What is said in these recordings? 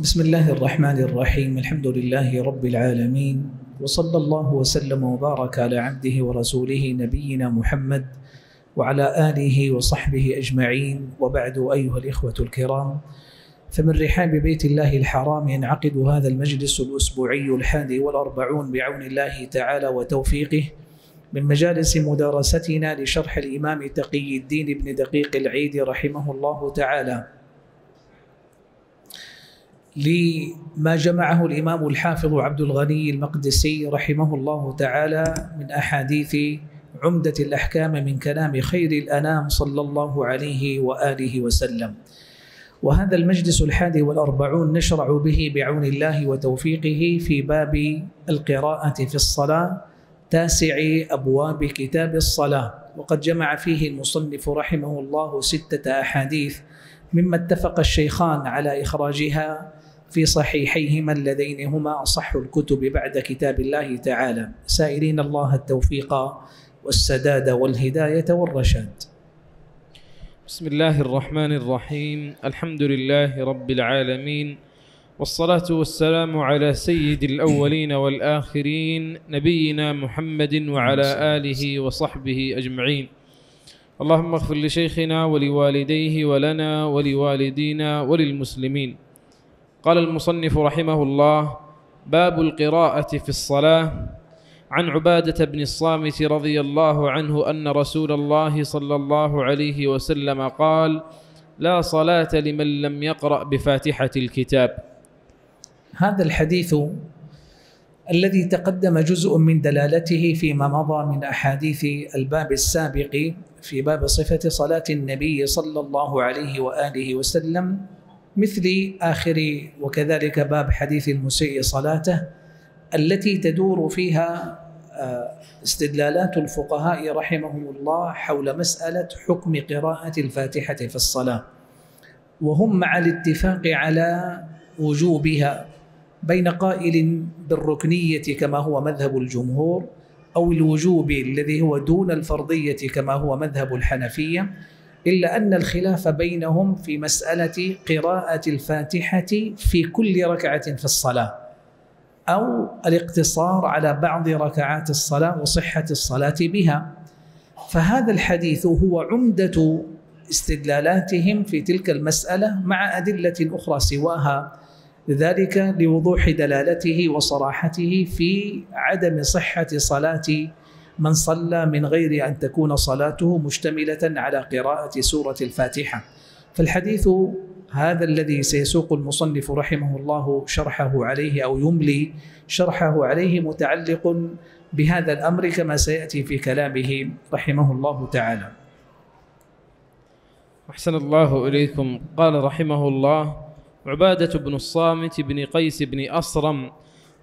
بسم الله الرحمن الرحيم الحمد لله رب العالمين وصلى الله وسلم وبارك على عبده ورسوله نبينا محمد وعلى آله وصحبه أجمعين. وبعد أيها الإخوة الكرام فمن رحاب بيت الله الحرام ينعقد هذا المجلس الأسبوعي الحادي والأربعون بعون الله تعالى وتوفيقه من مجالس مدارستنا لشرح الإمام تقي الدين بن دقيق العيد رحمه الله تعالى. لما جمعه الإمام الحافظ عبد الغني المقدسي رحمه الله تعالى من أحاديث عمدة الأحكام من كلام خير الأنام صلى الله عليه وآله وسلم. وهذا المجلس الحادي والأربعون نشرع به بعون الله وتوفيقه في باب القراءة في الصلاة تاسع أبواب كتاب الصلاة. وقد جمع فيه المصنف رحمه الله ستة أحاديث مما اتفق الشيخان على إخراجها في صحيحيهما اللذين هما أصح الكتب بعد كتاب الله تعالى. سائلين الله التوفيق والسداد والهداية والرشاد. بسم الله الرحمن الرحيم. الحمد لله رب العالمين. والصلاة والسلام على سيد الأولين والآخرين نبينا محمد وعلى آله وصحبه أجمعين. اللهم اغفر لشيخنا ولوالديه ولنا ولوالدينا وللمسلمين. قال المصنف رحمه الله باب القراءة في الصلاة. عن عبادة بن الصامت رضي الله عنه أن رسول الله صلى الله عليه وسلم قال لا صلاة لمن لم يقرأ بفاتحة الكتاب. هذا الحديث الذي تقدم جزء من دلالته فيما مضى من أحاديث الباب السابق في باب صفة صلاة النبي صلى الله عليه وآله وسلم. مثل آخر وكذلك باب حديث المسيء صلاته التي تدور فيها استدلالات الفقهاء رحمهم الله حول مسألة حكم قراءة الفاتحة في الصلاة. وهم مع الاتفاق على وجوبها بين قائل بالركنية كما هو مذهب الجمهور أو الوجوب الذي هو دون الفرضية كما هو مذهب الحنفية إلا أن الخلاف بينهم في مسألة قراءة الفاتحة في كل ركعة في الصلاة أو الاقتصار على بعض ركعات الصلاة وصحة الصلاة بها. فهذا الحديث هو عمدة استدلالاتهم في تلك المسألة مع أدلة أخرى سواها ذلك لوضوح دلالته وصراحته في عدم صحة صلاة من صلى من غير أن تكون صلاته مشتملة على قراءة سورة الفاتحة. فالحديث هذا الذي سيسوق المصنف رحمه الله شرحه عليه أو يملي شرحه عليه متعلق بهذا الأمر كما سيأتي في كلامه رحمه الله تعالى. أحسن الله إليكم. قال رحمه الله عبادة بن الصامت بن قيس بن أصرم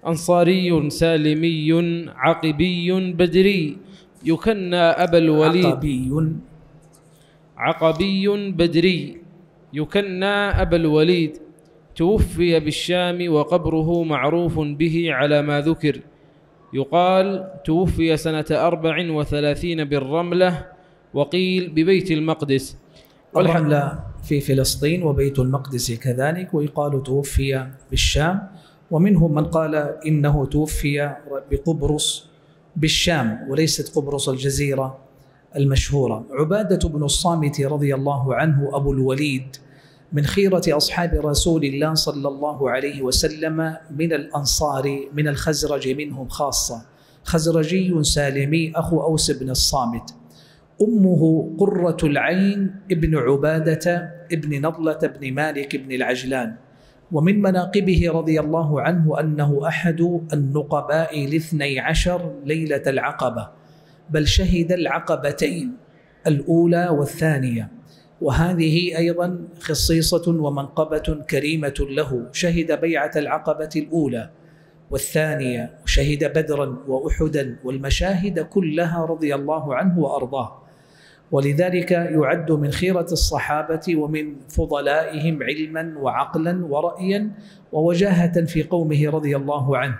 أنصاري سالمي عقبي بدري يكنى أبا الوليد عقبي عقبي بدري يكنى أبا الوليد توفي بالشام وقبره معروف به على ما ذكر يقال توفي سنة أربع وثلاثين بالرملة وقيل ببيت المقدس والرملة في فلسطين وبيت المقدس كذلك ويقال توفي بالشام ومنهم من قال إنه توفي بقبرص بالشام وليست قبرص الجزيرة المشهورة. عبادة بن الصامت رضي الله عنه أبو الوليد من خيرة أصحاب رسول الله صلى الله عليه وسلم من الأنصار من الخزرج منهم خاصة. خزرجي سالمي أخو أوس بن الصامت. أمه قرة العين ابن عبادة ابن نضلة بن مالك بن العجلان. ومن مناقبه رضي الله عنه أنه أحد النقباء الاثني عشر ليلة العقبة بل شهد العقبتين الأولى والثانية. وهذه أيضا خصيصة ومنقبة كريمة له شهد بيعة العقبة الأولى والثانية شهد بدرا وأحدا والمشاهد كلها رضي الله عنه وأرضاه. ولذلك يعد من خيرة الصحابة ومن فضلائهم علما وعقلا ورأيا ووجاهة في قومه رضي الله عنه.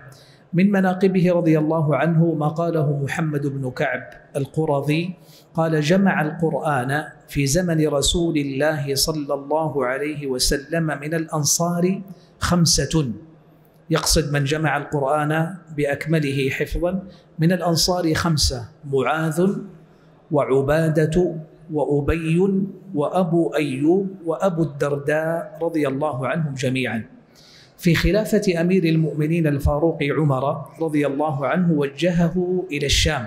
من مناقبه رضي الله عنه ما قاله محمد بن كعب القرظي قال جمع القرآن في زمن رسول الله صلى الله عليه وسلم من الأنصار خمسة. يقصد من جمع القرآن بأكمله حفظا من الأنصار خمسة معاذ وعبادة وأبي وأبو أيوب وأبو الدرداء رضي الله عنهم جميعا. في خلافة أمير المؤمنين الفاروق عمر رضي الله عنه وجهه إلى الشام.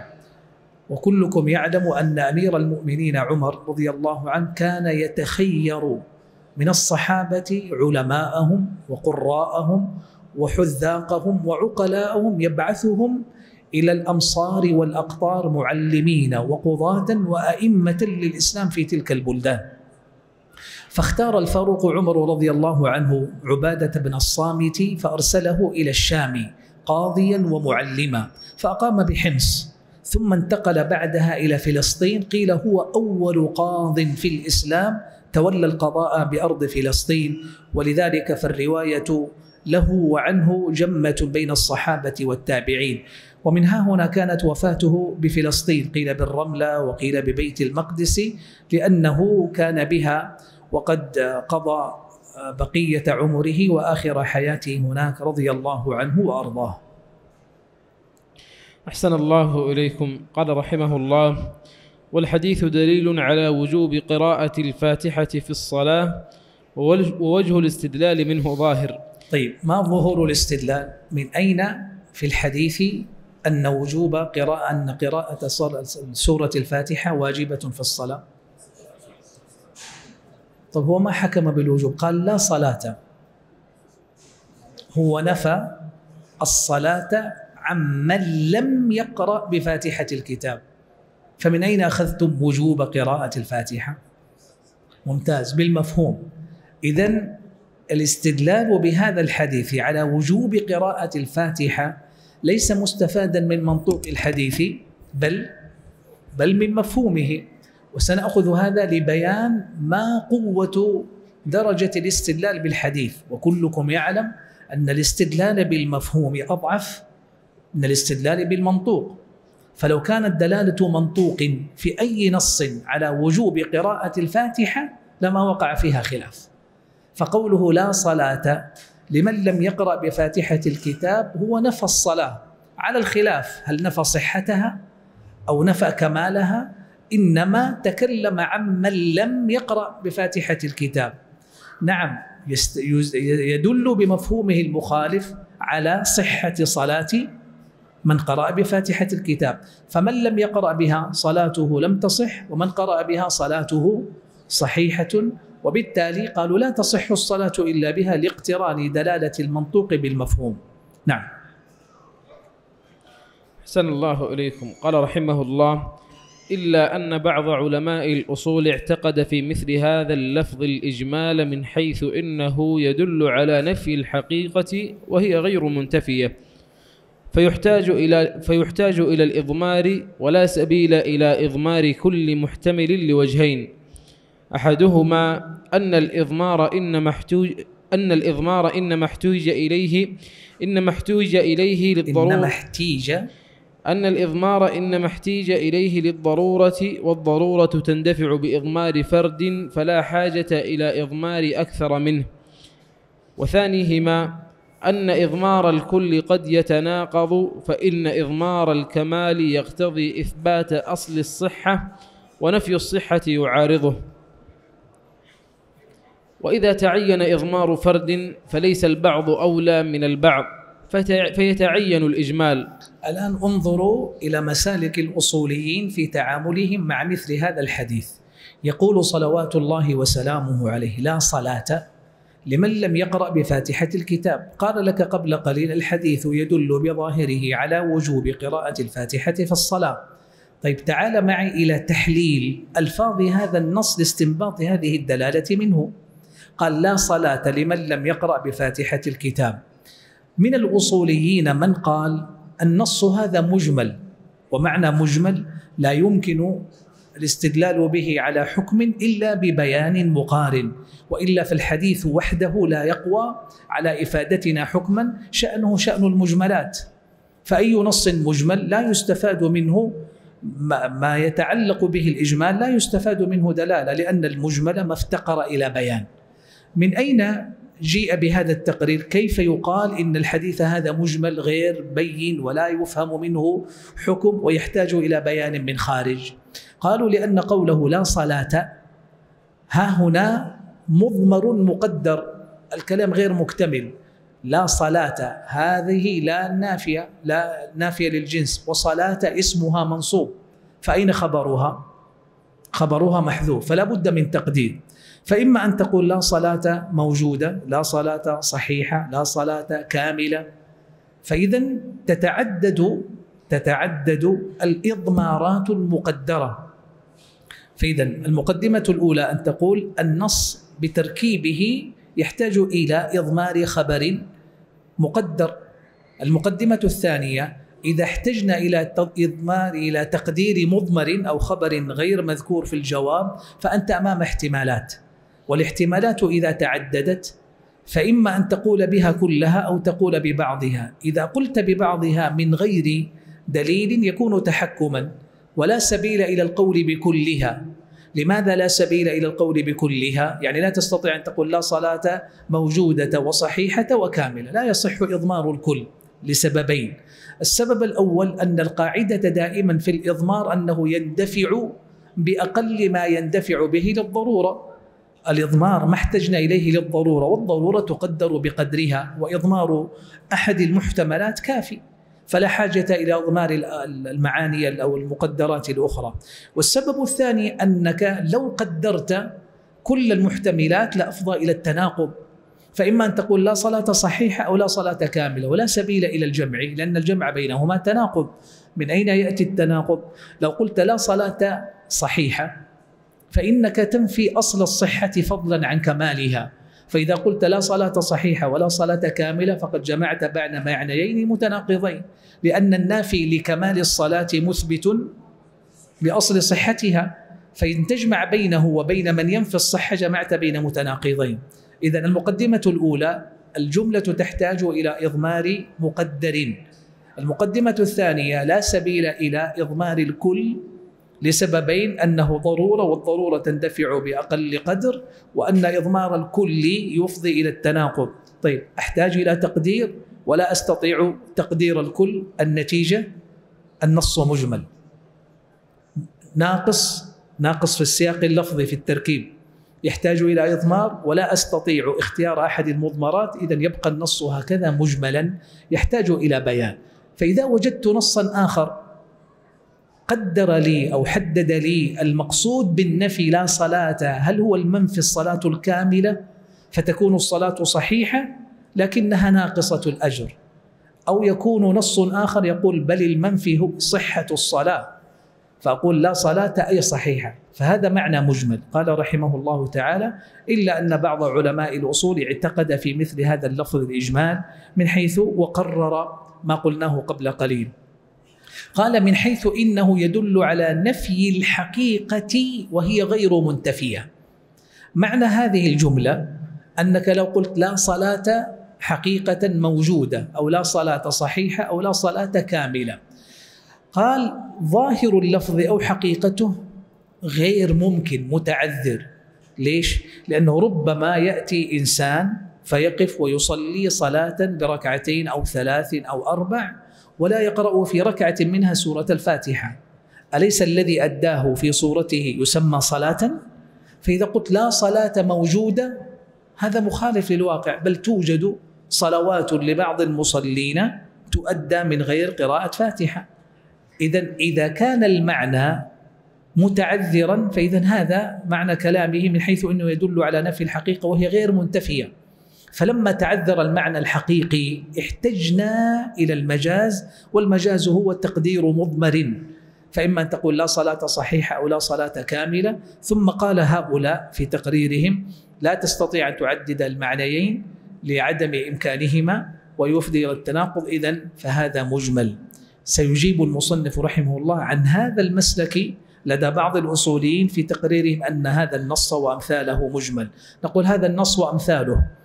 وكلكم يعلم أن أمير المؤمنين عمر رضي الله عنه كان يتخير من الصحابة علماءهم وقراءهم وحذاقهم وعقلاءهم يبعثهم إلى الأمصار والأقطار معلمين وقضاة وأئمة للإسلام في تلك البلدان. فاختار الفاروق عمر رضي الله عنه عبادة بن الصامت فأرسله إلى الشام قاضيا ومعلما فأقام بحمص ثم انتقل بعدها إلى فلسطين قيل هو أول قاض في الإسلام تولى القضاء بأرض فلسطين. ولذلك فالرواية له وعنه جمة بين الصحابة والتابعين. ومن ها هنا كانت وفاته بفلسطين قيل بالرملة وقيل ببيت المقدس لأنه كان بها وقد قضى بقية عمره وآخر حياته هناك رضي الله عنه وأرضاه. أحسن الله إليكم قال رحمه الله والحديث دليل على وجوب قراءة الفاتحة في الصلاة ووجه الاستدلال منه ظاهر. طيب ما ظهور الاستدلال؟ من أين في الحديث أن وجوب قراءة أن قراءة سورة الفاتحة واجبة في الصلاة. طب هو ما حكم بالوجوب؟ قال لا صلاة. هو نفى الصلاة عمن لم يقرأ بفاتحة الكتاب. فمن أين أخذتم وجوب قراءة الفاتحة؟ ممتاز بالمفهوم. إذا الاستدلال بهذا الحديث على وجوب قراءة الفاتحة ليس مستفادا من منطوق الحديث بل بل من مفهومه. وسنأخذ هذا لبيان ما قوة درجة الاستدلال بالحديث. وكلكم يعلم أن الاستدلال بالمفهوم أضعف من الاستدلال بالمنطوق. فلو كانت دلالة منطوق في أي نص على وجوب قراءة الفاتحة لما وقع فيها خلاف. فقوله لا صلاة لمن لم يقرأ بفاتحة الكتاب هو نفى الصلاة. على الخلاف هل نفى صحتها أو نفى كمالها؟ إنما تكلم عمن لم يقرأ بفاتحة الكتاب. نعم يدل بمفهومه المخالف على صحة صلاة من قرأ بفاتحة الكتاب. فمن لم يقرأ بها صلاته لم تصح ومن قرأ بها صلاته صحيحة وبالتالي قالوا لا تصح الصلاة إلا بها لاقتران دلالة المنطوق بالمفهوم. نعم. حسن الله إليكم. قال رحمه الله إلا أن بعض علماء الأصول اعتقد في مثل هذا اللفظ الإجمال من حيث إنه يدل على نفي الحقيقة وهي غير منتفية. فيحتاج إلى فيحتاج إلى الإضمار ولا سبيل إلى إضمار كل محتمل لوجهين. أحدهما أن الإضمار إنما احتوج أن الإضمار إنما احتوج إليه إنما احتوج إليه للضرورة إنما احتيج. أن الإضمار إنما احتيج إليه للضرورة والضرورة تندفع بإضمار فرد فلا حاجة إلى إضمار أكثر منه. وثانيهما أن إضمار الكل قد يتناقض فإن إضمار الكمال يقتضي إثبات أصل الصحة ونفي الصحة يعارضه. وإذا تعين إضمار فرد فليس البعض أولى من البعض فيتعين الإجمال. الآن انظروا إلى مسالك الأصوليين في تعاملهم مع مثل هذا الحديث. يقول صلوات الله وسلامه عليه لا صلاة لمن لم يقرأ بفاتحة الكتاب. قال لك قبل قليل الحديث يدل بظاهره على وجوب قراءة الفاتحة في الصلاة. طيب تعال معي إلى تحليل ألفاظ هذا النص لاستنباط هذه الدلالة منه. قال لا صلاة لمن لم يقرأ بفاتحة الكتاب. من الأصوليين من قال النص هذا مجمل ومعنى مجمل لا يمكن الاستدلال به على حكم إلا ببيان مقارن وإلا فالحديث وحده لا يقوى على إفادتنا حكما شأنه شأن المجملات. فأي نص مجمل لا يستفاد منه ما يتعلق به الإجمال لا يستفاد منه دلالة لأن المجمل ما افتقر إلى بيان. من أين جيء بهذا التقرير؟ كيف يقال إن الحديث هذا مجمل غير بين ولا يفهم منه حكم ويحتاج إلى بيان من خارج؟ قالوا لأن قوله لا صلاة ها هنا مضمر مقدر الكلام غير مكتمل. لا صلاة هذه لا نافية لا نافية للجنس. وصلاة اسمها منصوب فأين خبرها؟ خبرها محذوف فلا بد من تقدير. فإما أن تقول لا صلاة موجودة لا صلاة صحيحة لا صلاة كاملة. فإذا تتعدد تتعدد الإضمارات المقدرة. فإذا المقدمة الأولى أن تقول النص بتركيبه يحتاج إلى إضمار خبر مقدر. المقدمة الثانية إذا احتجنا إلى إضمار إلى تقدير مضمر أو خبر غير مذكور في الجواب فأنت أمام احتمالات. والاحتمالات إذا تعددت فإما أن تقول بها كلها أو تقول ببعضها. إذا قلت ببعضها من غير دليل يكون تحكما. ولا سبيل إلى القول بكلها. لماذا لا سبيل إلى القول بكلها؟ يعني لا تستطيع أن تقول لا صلاة موجودة وصحيحة وكاملة. لا يصح إضمار الكل لسببين. السبب الأول أن القاعدة دائما في الإضمار أنه يندفع بأقل ما يندفع به للضرورة. الإضمار ما احتجنا إليه للضرورة والضرورة تقدر بقدرها وإضمار أحد المحتملات كافي فلا حاجة إلى إضمار المعاني أو المقدرات الأخرى. والسبب الثاني أنك لو قدرت كل المحتملات لأفضى إلى التناقض. فإما أن تقول لا صلاة صحيحة أو لا صلاة كاملة ولا سبيل إلى الجمع لأن الجمع بينهما تناقض. من أين يأتي التناقض؟ لو قلت لا صلاة صحيحة فإنك تنفي أصل الصحة فضلا عن كمالها فإذا قلت لا صلاة صحيحة ولا صلاة كاملة فقد جمعت بين معنيين متناقضين لأن النافي لكمال الصلاة مثبت بأصل صحتها. فإن تجمع بينه وبين من ينفي الصحة جمعت بين متناقضين. إذا المقدمة الأولى الجملة تحتاج إلى إضمار مقدر. المقدمة الثانية لا سبيل إلى إضمار الكل لسببين أنه ضرورة والضرورة تندفع بأقل قدر وأن إضمار الكل يفضي إلى التناقض. طيب أحتاج إلى تقدير؟ ولا أستطيع تقدير الكل. النتيجة؟ النص مجمل. ناقص ناقص في السياق اللفظي في التركيب. يحتاج إلى إضمار؟ ولا أستطيع اختيار أحد المضمرات. إذا يبقى النص هكذا مجملا. يحتاج إلى بيان. فإذا وجدت نصا آخر قدر لي أو حدد لي المقصود بالنفي لا صلاة. هل هو المنفي الصلاة الكاملة فتكون الصلاة صحيحة لكنها ناقصة الأجر؟ أو يكون نص آخر يقول بل المنفي هو صحة الصلاة. فأقول لا صلاة أي صحيحة. فهذا معنى مجمل. قال رحمه الله تعالى إلا أن بعض علماء الأصول اعتقد في مثل هذا اللفظ الإجمال من حيث وقرر ما قلناه قبل قليل. قال من حيث إنه يدل على نفي الحقيقة وهي غير منتفية. معنى هذه الجملة أنك لو قلت لا صلاة حقيقة موجودة أو لا صلاة صحيحة أو لا صلاة كاملة. قال ظاهر اللفظ أو حقيقته غير ممكن متعذر. ليش؟ لأنه ربما يأتي إنسان فيقف ويصلي صلاة بركعتين أو ثلاث أو أربع ولا يقرأ في ركعة منها سورة الفاتحة. أليس الذي أداه في صورته يسمى صلاة؟ فإذا قلت لا صلاة موجودة هذا مخالف للواقع بل توجد صلوات لبعض المصلين تؤدى من غير قراءة فاتحة. إذا إذا كان المعنى متعذرا فإذا هذا معنى كلامه من حيث أنه يدل على نفي الحقيقة وهي غير منتفية. فلما تعذر المعنى الحقيقي احتجنا إلى المجاز والمجاز هو تقدير مضمر. فإما أن تقول لا صلاة صحيحة أو لا صلاة كاملة ثم قال هؤلاء في تقريرهم لا تستطيع أن تعدد المعنيين لعدم إمكانهما ويفضي إلى التناقض. اذا فهذا مجمل. سيجيب المصنف رحمه الله عن هذا المسلك لدى بعض الأصوليين في تقريرهم أن هذا النص وأمثاله مجمل. نقول هذا النص وأمثاله.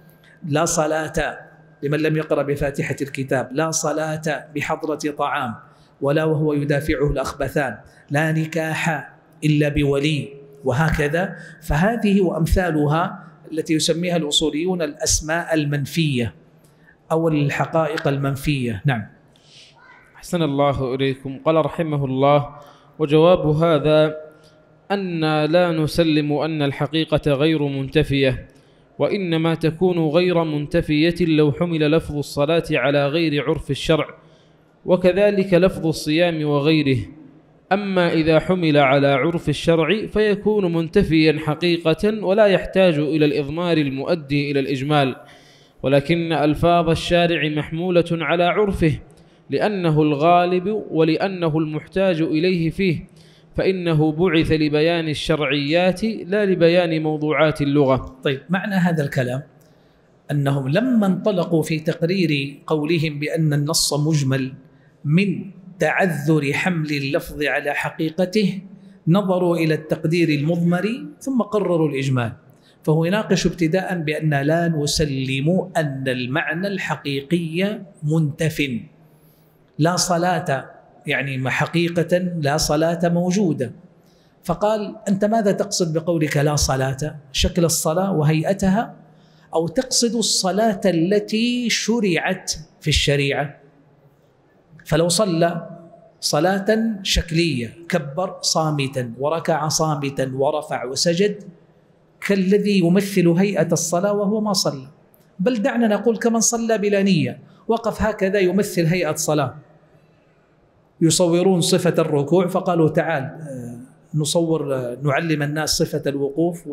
لا صلاة لمن لم يقرأ بفاتحة الكتاب لا صلاة بحضرة طعام ولا وهو يدافعه الأخبثان لا نكاح إلا بولي وهكذا. فهذه وأمثالها التي يسميها الأصوليون الأسماء المنفية أو الحقائق المنفية. نعم. أحسن الله إليكم. قال رحمه الله وجواب هذا أن لا نسلم أن الحقيقة غير منتفية. وإنما تكون غير منتفية لو حمل لفظ الصلاة على غير عرف الشرع وكذلك لفظ الصيام وغيره. أما إذا حمل على عرف الشرع فيكون منتفيا حقيقة ولا يحتاج إلى الإضمار المؤدي إلى الإجمال. ولكن ألفاظ الشارع محمولة على عرفه لأنه الغالب ولأنه المحتاج إليه فيه. فإنه بعث لبيان الشرعيات لا لبيان موضوعات اللغة. طيب معنى هذا الكلام أنهم لما انطلقوا في تقرير قولهم بأن النص مجمل من تعذر حمل اللفظ على حقيقته نظروا إلى التقدير المضمر ثم قرروا الإجمال. فهو يناقش ابتداء بأن لا نسلم أن المعنى الحقيقي منتف لا صلاة يعني حقيقة لا صلاة موجودة. فقال أنت ماذا تقصد بقولك لا صلاة؟ شكل الصلاة وهيئتها أو تقصد الصلاة التي شرعت في الشريعة؟ فلو صلى صلاة شكلية كبر صامتا وركع صامتا ورفع وسجد كالذي يمثل هيئة الصلاة وهو ما صلى. بل دعنا نقول كمن صلى بلا نية وقف هكذا يمثل هيئة صلاة يصورون صفة الركوع فقالوا تعال آه، نصور آه، نعلم الناس صفة الوقوف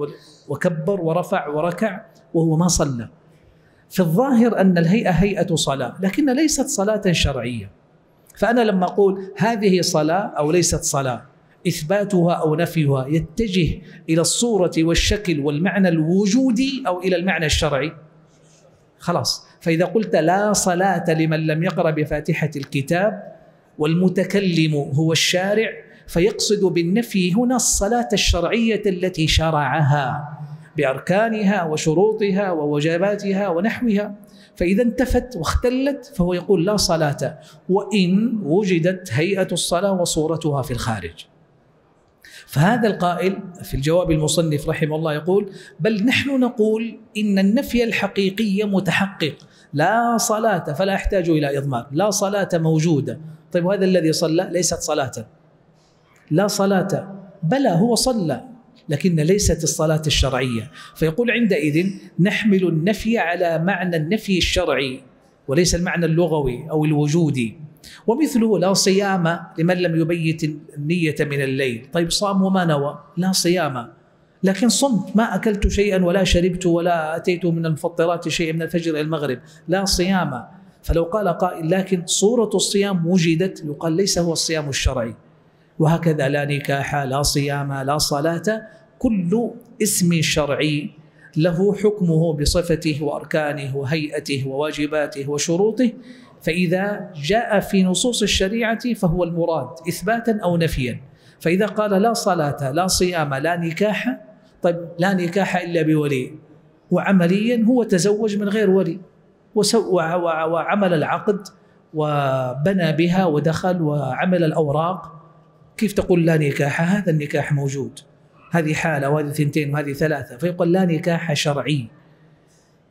وكبر ورفع وركع وهو ما صلى. في الظاهر أن الهيئة هيئة صلاة لكن ليست صلاة شرعية. فأنا لما أقول هذه صلاة أو ليست صلاة إثباتها أو نفيها يتجه إلى الصورة والشكل والمعنى الوجودي أو إلى المعنى الشرعي. خلاص. فإذا قلت لا صلاة لمن لم يقرأ بفاتحة الكتاب والمتكلم هو الشارع فيقصد بالنفي هنا الصلاة الشرعية التي شرعها بأركانها وشروطها ووجباتها ونحوها. فإذا انتفت واختلت فهو يقول لا صلاة وإن وجدت هيئة الصلاة وصورتها في الخارج. فهذا القائل في الجواب المصنف رحمه الله يقول بل نحن نقول إن النفي الحقيقي متحقق لا صلاة فلا يحتاج إلى إضمار لا صلاة موجودة طيب وهذا الذي صلى ليست صلاة. لا صلاة. بلى هو صلى لكن ليست الصلاة الشرعية. فيقول عندئذ نحمل النفي على معنى النفي الشرعي وليس المعنى اللغوي أو الوجودي. ومثله لا صيام لمن لم يبيت النية من الليل. طيب صام وما نوى؟ لا صيام. لكن صمت ما أكلت شيئا ولا شربت ولا أتيت من المفطرات شيئا من الفجر إلى المغرب. لا صيام. فلو قال قائل لكن صورة الصيام وجدت يقال ليس هو الصيام الشرعي. وهكذا لا نكاح لا صيام لا صلاة كل اسم شرعي له حكمه بصفته وأركانه وهيئته وواجباته وشروطه. فإذا جاء في نصوص الشريعة فهو المراد إثباتا أو نفيا. فإذا قال لا صلاة لا صيام لا نكاح طيب لا نكاح إلا بولي. وعمليا هو تزوج من غير ولي. وعمل العقد وبنى بها ودخل وعمل الأوراق. كيف تقول لا نكاح؟ هذا النكاح موجود. هذه حالة وهذه ثنتين وهذه ثلاثة. فيقول لا نكاح شرعي.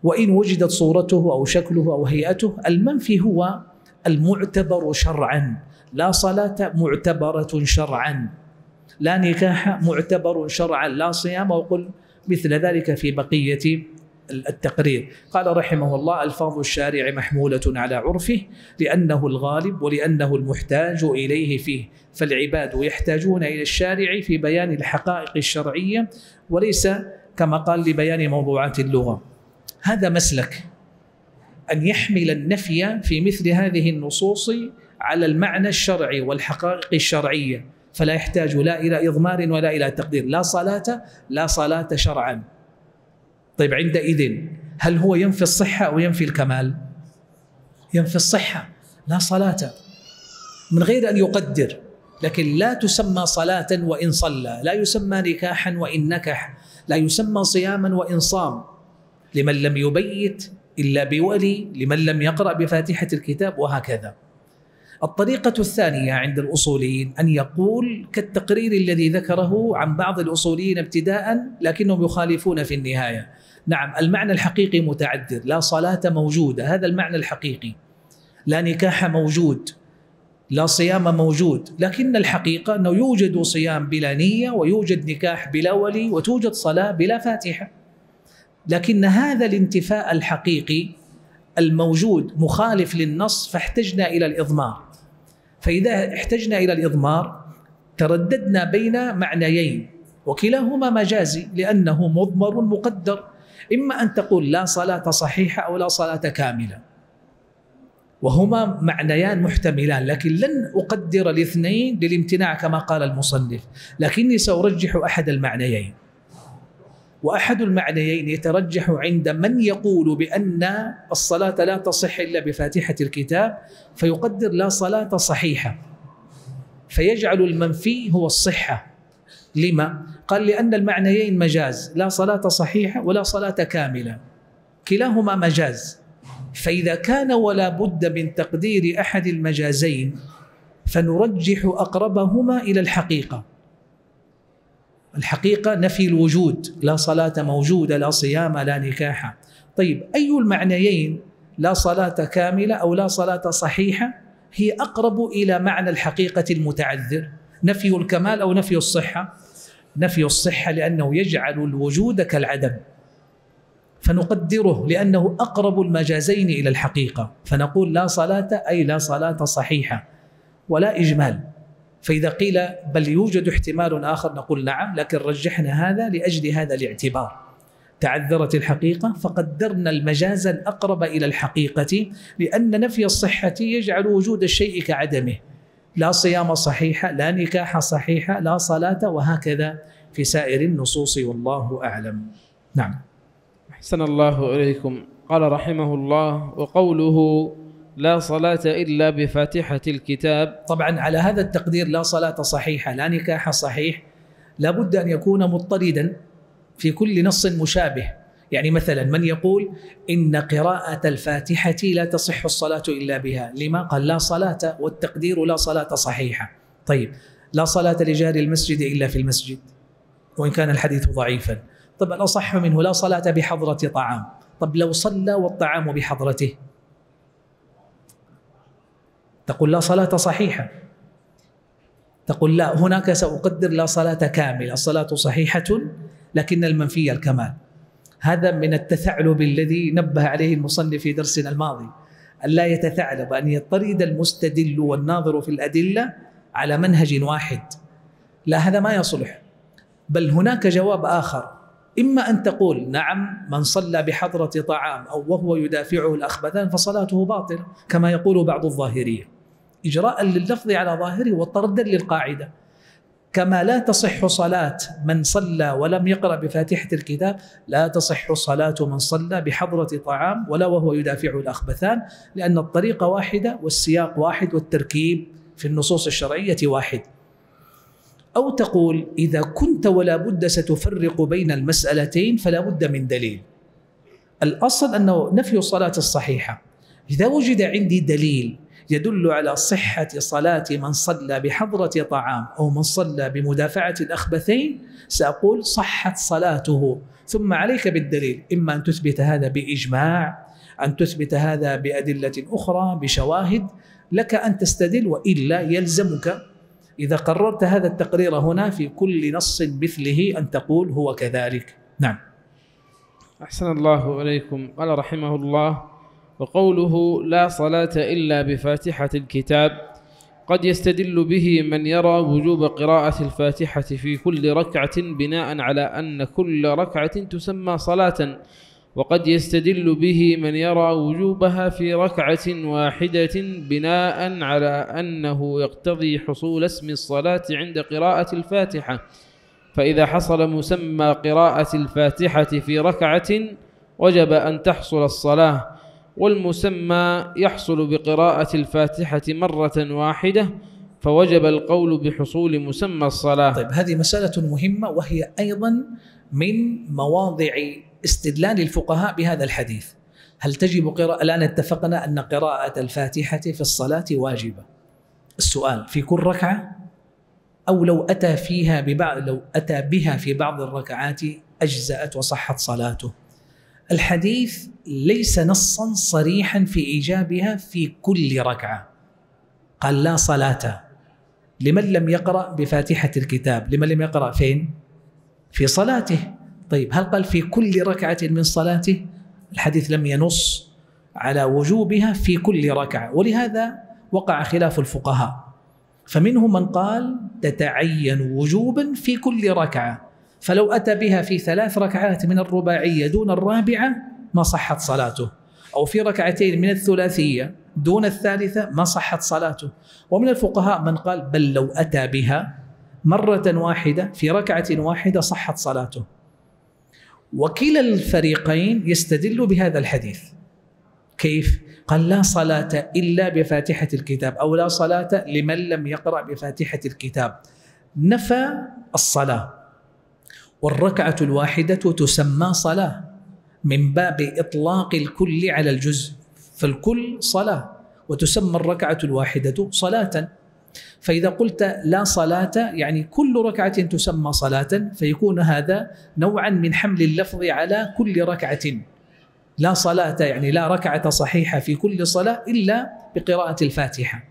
وإن وجدت صورته أو شكله أو هيئته المنفي هو المعتبر شرعا. لا صلاة معتبرة شرعا. لا نكاح معتبر شرعا. لا صيام وقل مثل ذلك في بقية التقرير. قال رحمه الله الفاظ الشارع محمولة على عرفه لأنه الغالب ولأنه المحتاج إليه فيه. فالعباد يحتاجون إلى الشارع في بيان الحقائق الشرعية وليس كما قال لبيان موضوعات اللغة. هذا مسلك أن يحمل النفي في مثل هذه النصوص على المعنى الشرعي والحقائق الشرعية. فلا يحتاج لا إلى إضمار ولا إلى تقدير. لا صلاة لا صلاة شرعا. طيب عندئذ هل هو ينفي الصحة أو ينفي الكمال؟ ينفي الصحة لا صلاة. من غير أن يقدر لكن لا تسمى صلاة وإن صلى لا يسمى نكاحا وإن نكح لا يسمى صياما وإن صام. لمن لم يبيت إلا بولي لمن لم يقرأ بفاتحة الكتاب وهكذا. الطريقة الثانية عند الأصوليين أن يقول كالتقرير الذي ذكره عن بعض الأصوليين ابتداء لكنهم يخالفون في النهاية. نعم المعنى الحقيقي متعذر لا صلاة موجودة هذا المعنى الحقيقي. لا نكاح موجود لا صيام موجود لكن الحقيقة أنه يوجد صيام بلا نية ويوجد نكاح بلا ولي وتوجد صلاة بلا فاتحة. لكن هذا الانتفاء الحقيقي الموجود مخالف للنص فاحتجنا إلى الإضمار. فإذا احتجنا إلى الإضمار ترددنا بين معنيين وكلاهما مجازي لأنه مضمر مقدر. إما أن تقول لا صلاة صحيحة أو لا صلاة كاملة. وهما معنيان محتملان لكن لن أقدر الاثنين للامتناع كما قال المصنف. لكني سأرجح أحد المعنيين. وأحد المعنيين يترجح عند من يقول بأن الصلاة لا تصح إلا بفاتحة الكتاب فيقدر لا صلاة صحيحة. فيجعل المنفي هو الصحة. لما؟ قال لأن المعنيين مجاز لا صلاة صحيحة ولا صلاة كاملة. كلاهما مجاز. فإذا كان ولا بد من تقدير أحد المجازين فنرجح أقربهما إلى الحقيقة. الحقيقة نفي الوجود لا صلاة موجودة لا صيام لا نكاح. طيب أي المعنيين لا صلاة كاملة أو لا صلاة صحيحة؟ هي أقرب إلى معنى الحقيقة المتعذر. نفي الكمال أو نفي الصحة. نفي الصحة لأنه يجعل الوجود كالعدم. فنقدره لأنه أقرب المجازين إلى الحقيقة. فنقول لا صلاة أي لا صلاة صحيحة ولا إجمال. فإذا قيل بل يوجد احتمال آخر نقول نعم لكن رجحنا هذا لأجل هذا الاعتبار. تعذرت الحقيقة فقدرنا المجاز الأقرب إلى الحقيقة لأن نفي الصحة يجعل وجود الشيء كعدمه. لا صيام صحيحة لا نكاح صحيحة لا صلاة وهكذا في سائر النصوص والله أعلم. نعم. أحسن الله إليكم. قال رحمه الله وقوله لا صلاة إلا بفاتحة الكتاب. طبعا على هذا التقدير لا صلاة صحيحة لا نكاح صحيح لابد أن يكون مضطردا في كل نص مشابه. يعني مثلا من يقول إن قراءة الفاتحة لا تصح الصلاة إلا بها لما؟ قال لا صلاة والتقدير لا صلاة صحيحة. طيب لا صلاة لجار المسجد إلا في المسجد وإن كان الحديث ضعيفا. طب الأصح منه لا صلاة بحضرة طعام؟ طب لو صلى والطعام بحضرته؟ تقول لا صلاة صحيحة. تقول لا هناك سأقدر لا صلاة كاملة الصلاة صحيحة لكن المنفي الكمال. هذا من التثعلب الذي نبه عليه المصنف في درسنا الماضي. أن لا يتثعلب أن يطرد المستدل والناظر في الأدلة على منهج واحد. لا هذا ما يصلح. بل هناك جواب آخر. إما أن تقول نعم من صلى بحضرة طعام أو وهو يدافعه الأخبثان فصلاته باطلة كما يقول بعض الظاهرية إجراء لللفظ على ظاهره وطردا للقاعدة. كما لا تصح صلاة من صلى ولم يقرأ بفاتحة الكتاب لا تصح صلاة من صلى بحضرة طعام ولا وهو يدافعه الأخبثان لأن الطريقة واحدة والسياق واحد والتركيب في النصوص الشرعية واحد. أو تقول إذا كنت ولا بد ستفرق بين المسألتين فلا بد من دليل. الأصل أنه نفي الصلاة الصحيحة. إذا وجد عندي دليل يدل على صحة صلاة من صلى بحضرة طعام أو من صلى بمدافعة الأخبثين سأقول صحت صلاته. ثم عليك بالدليل إما أن تثبت هذا بإجماع أن تثبت هذا بأدلة أخرى بشواهد لك أن تستدل وإلا يلزمك. إذا قررت هذا التقرير هنا في كل نص مثله أن تقول هو كذلك. نعم. أحسن الله إليكم. قال رحمه الله وقوله لا صلاة إلا بفاتحة الكتاب. قد يستدل به من يرى وجوب قراءة الفاتحة في كل ركعة بناء على أن كل ركعة تسمى صلاة. وقد يستدل به من يرى وجوبها في ركعة واحدة بناء على أنه يقتضي حصول اسم الصلاة عند قراءة الفاتحة. فإذا حصل مسمى قراءة الفاتحة في ركعة وجب أن تحصل الصلاة. والمسمى يحصل بقراءة الفاتحة مرة واحدة فوجب القول بحصول مسمى الصلاة. طيب هذه مسألة مهمة وهي أيضا من مواضع استدلال الفقهاء بهذا الحديث. هل تجب قراءة؟ الآن اتفقنا أن قراءة الفاتحة في الصلاة واجبة. السؤال في كل ركعة؟ أو لو أتى فيها ببعض لو أتى بها في بعض الركعات أجزأت وصحت صلاته؟ الحديث ليس نصا صريحا في إيجابها في كل ركعة. قال لا صلاة. لمن لم يقرأ بفاتحة الكتاب؟ لمن لم يقرأ فين؟ في صلاته. طيب هل قال في كل ركعة من صلاته؟ الحديث لم ينص على وجوبها في كل ركعة. ولهذا وقع خلاف الفقهاء. فمنهم من قال تتعين وجوبا في كل ركعة. فلو أتى بها في ثلاث ركعات من الرباعية دون الرابعة ما صحت صلاته. أو في ركعتين من الثلاثية دون الثالثة ما صحت صلاته. ومن الفقهاء من قال بل لو أتى بها مرة واحدة في ركعة واحدة صحت صلاته. وكلا الفريقين يستدل بهذا الحديث. كيف؟ قال لا صلاة إلا بفاتحة الكتاب أو لا صلاة لمن لم يقرأ بفاتحة الكتاب. نفى الصلاة. والركعة الواحدة تسمى صلاة من باب إطلاق الكل على الجزء فالكل صلاة وتسمى الركعة الواحدة صلاة. فإذا قلت لا صلاة يعني كل ركعة تسمى صلاة فيكون هذا نوعا من حمل اللفظ على كل ركعة. لا صلاة يعني لا ركعة صحيحة في كل صلاة إلا بقراءة الفاتحة.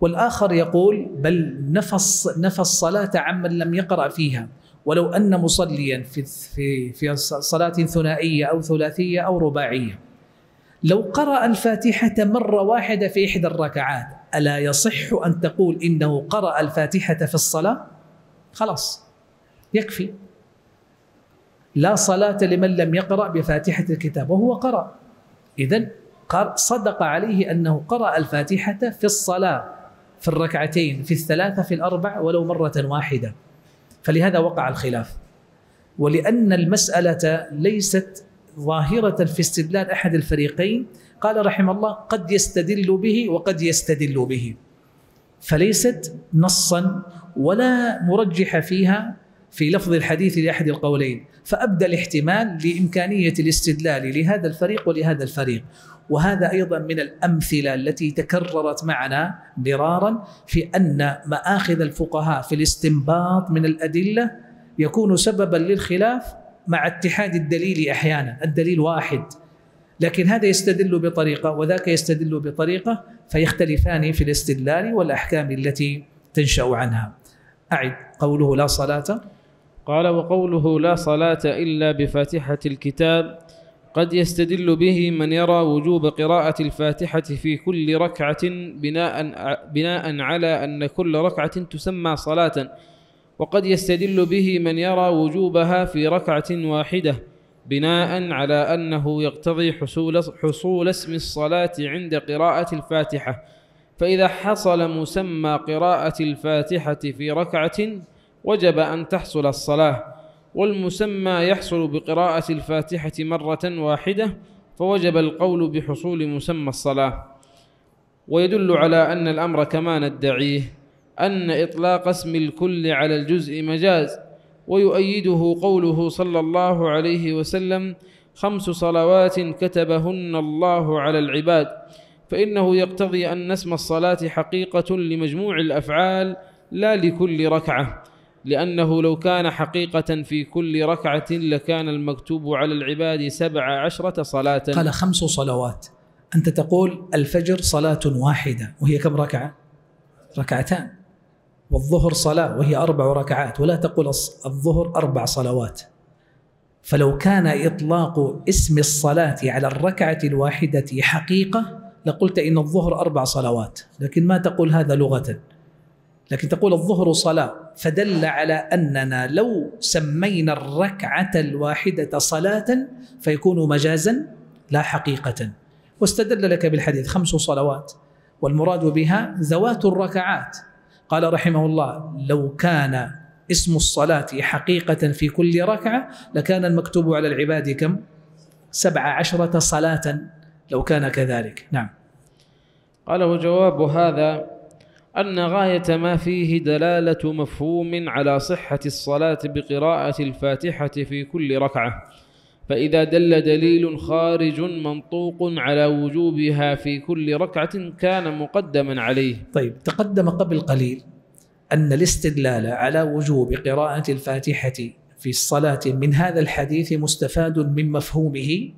والآخر يقول بل نفى نفى الصلاة عمن لم يقرأ فيها. ولو أن مصليا في في في صلاة ثنائية أو ثلاثية أو رباعية. لو قرأ الفاتحة مرة واحدة في إحدى الركعات ألا يصح أن تقول إنه قرأ الفاتحة في الصلاة؟ خلاص يكفي. لا صلاة لمن لم يقرأ بفاتحة الكتاب وهو قرأ. إذا صدق عليه أنه قرأ الفاتحة في الصلاة في الركعتين في الثلاثة في الأربع ولو مرة واحدة. فلهذا وقع الخلاف. ولأن المسألة ليست ظاهرة في استدلال أحد الفريقين قال رحمه الله قد يستدل به وقد يستدل به. فليست نصا ولا مرجح فيها في لفظ الحديث لأحد القولين. فأبدى الاحتمال لإمكانية الاستدلال لهذا الفريق ولهذا الفريق. وهذا أيضا من الأمثلة التي تكررت معنا مرارا في أن مآخذ الفقهاء في الاستنباط من الأدلة يكون سببا للخلاف مع اتحاد الدليل أحيانا الدليل واحد. لكن هذا يستدل بطريقة وذاك يستدل بطريقة فيختلفان في الاستدلال والأحكام التي تنشأ عنها. أعد. قوله لا صلاة. قال وقوله لا صلاة إلا بفاتحة الكتاب قد يستدل به من يرى وجوب قراءة الفاتحة في كل ركعة بناء بناء على أن كل ركعة تسمى صلاة. وقد يستدل به من يرى وجوبها في ركعة واحدة بناء على أنه يقتضي حصول حصول اسم الصلاة عند قراءة الفاتحة. فإذا حصل مسمى قراءة الفاتحة في ركعة وجب أن تحصل الصلاة. والمسمى يحصل بقراءة الفاتحة مرة واحدة فوجب القول بحصول مسمى الصلاة. ويدل على أن الأمر كما ندعيه أن إطلاق اسم الكل على الجزء مجاز ويؤيده قوله صلى الله عليه وسلم خمس صلوات كتبهن الله على العباد فإنه يقتضي أن اسم الصلاة حقيقة لمجموع الأفعال لا لكل ركعة. لأنه لو كان حقيقة في كل ركعة لكان المكتوب على العباد سبع عشرة صلاة. قال خمس صلوات. أنت تقول الفجر صلاة واحدة وهي كم ركعة؟ ركعتان. والظهر صلاة وهي أربع ركعات ولا تقول الظهر أربع صلوات. فلو كان إطلاق اسم الصلاة على الركعة الواحدة حقيقة لقلت إن الظهر أربع صلوات لكن ما تقول هذا لغة. لكن تقول الظهر صلاة فدل على أننا لو سمينا الركعة الواحدة صلاة فيكون مجازا لا حقيقة. واستدل لك بالحديث خمس صلوات والمراد بها ذوات الركعات. قال رحمه الله لو كان اسم الصلاة حقيقة في كل ركعة لكان المكتوب على العباد كم؟ سبع عشرة صلاة لو كان كذلك. نعم. قال وجواب هذا أن غاية ما فيه دلالة مفهوم على صحة الصلاة بقراءة الفاتحة في كل ركعة. فإذا دل دليل خارج منطوق على وجوبها في كل ركعة كان مقدما عليه. طيب تقدم قبل قليل أن الاستدلال على وجوب قراءة الفاتحة في الصلاة من هذا الحديث مستفاد من مفهومه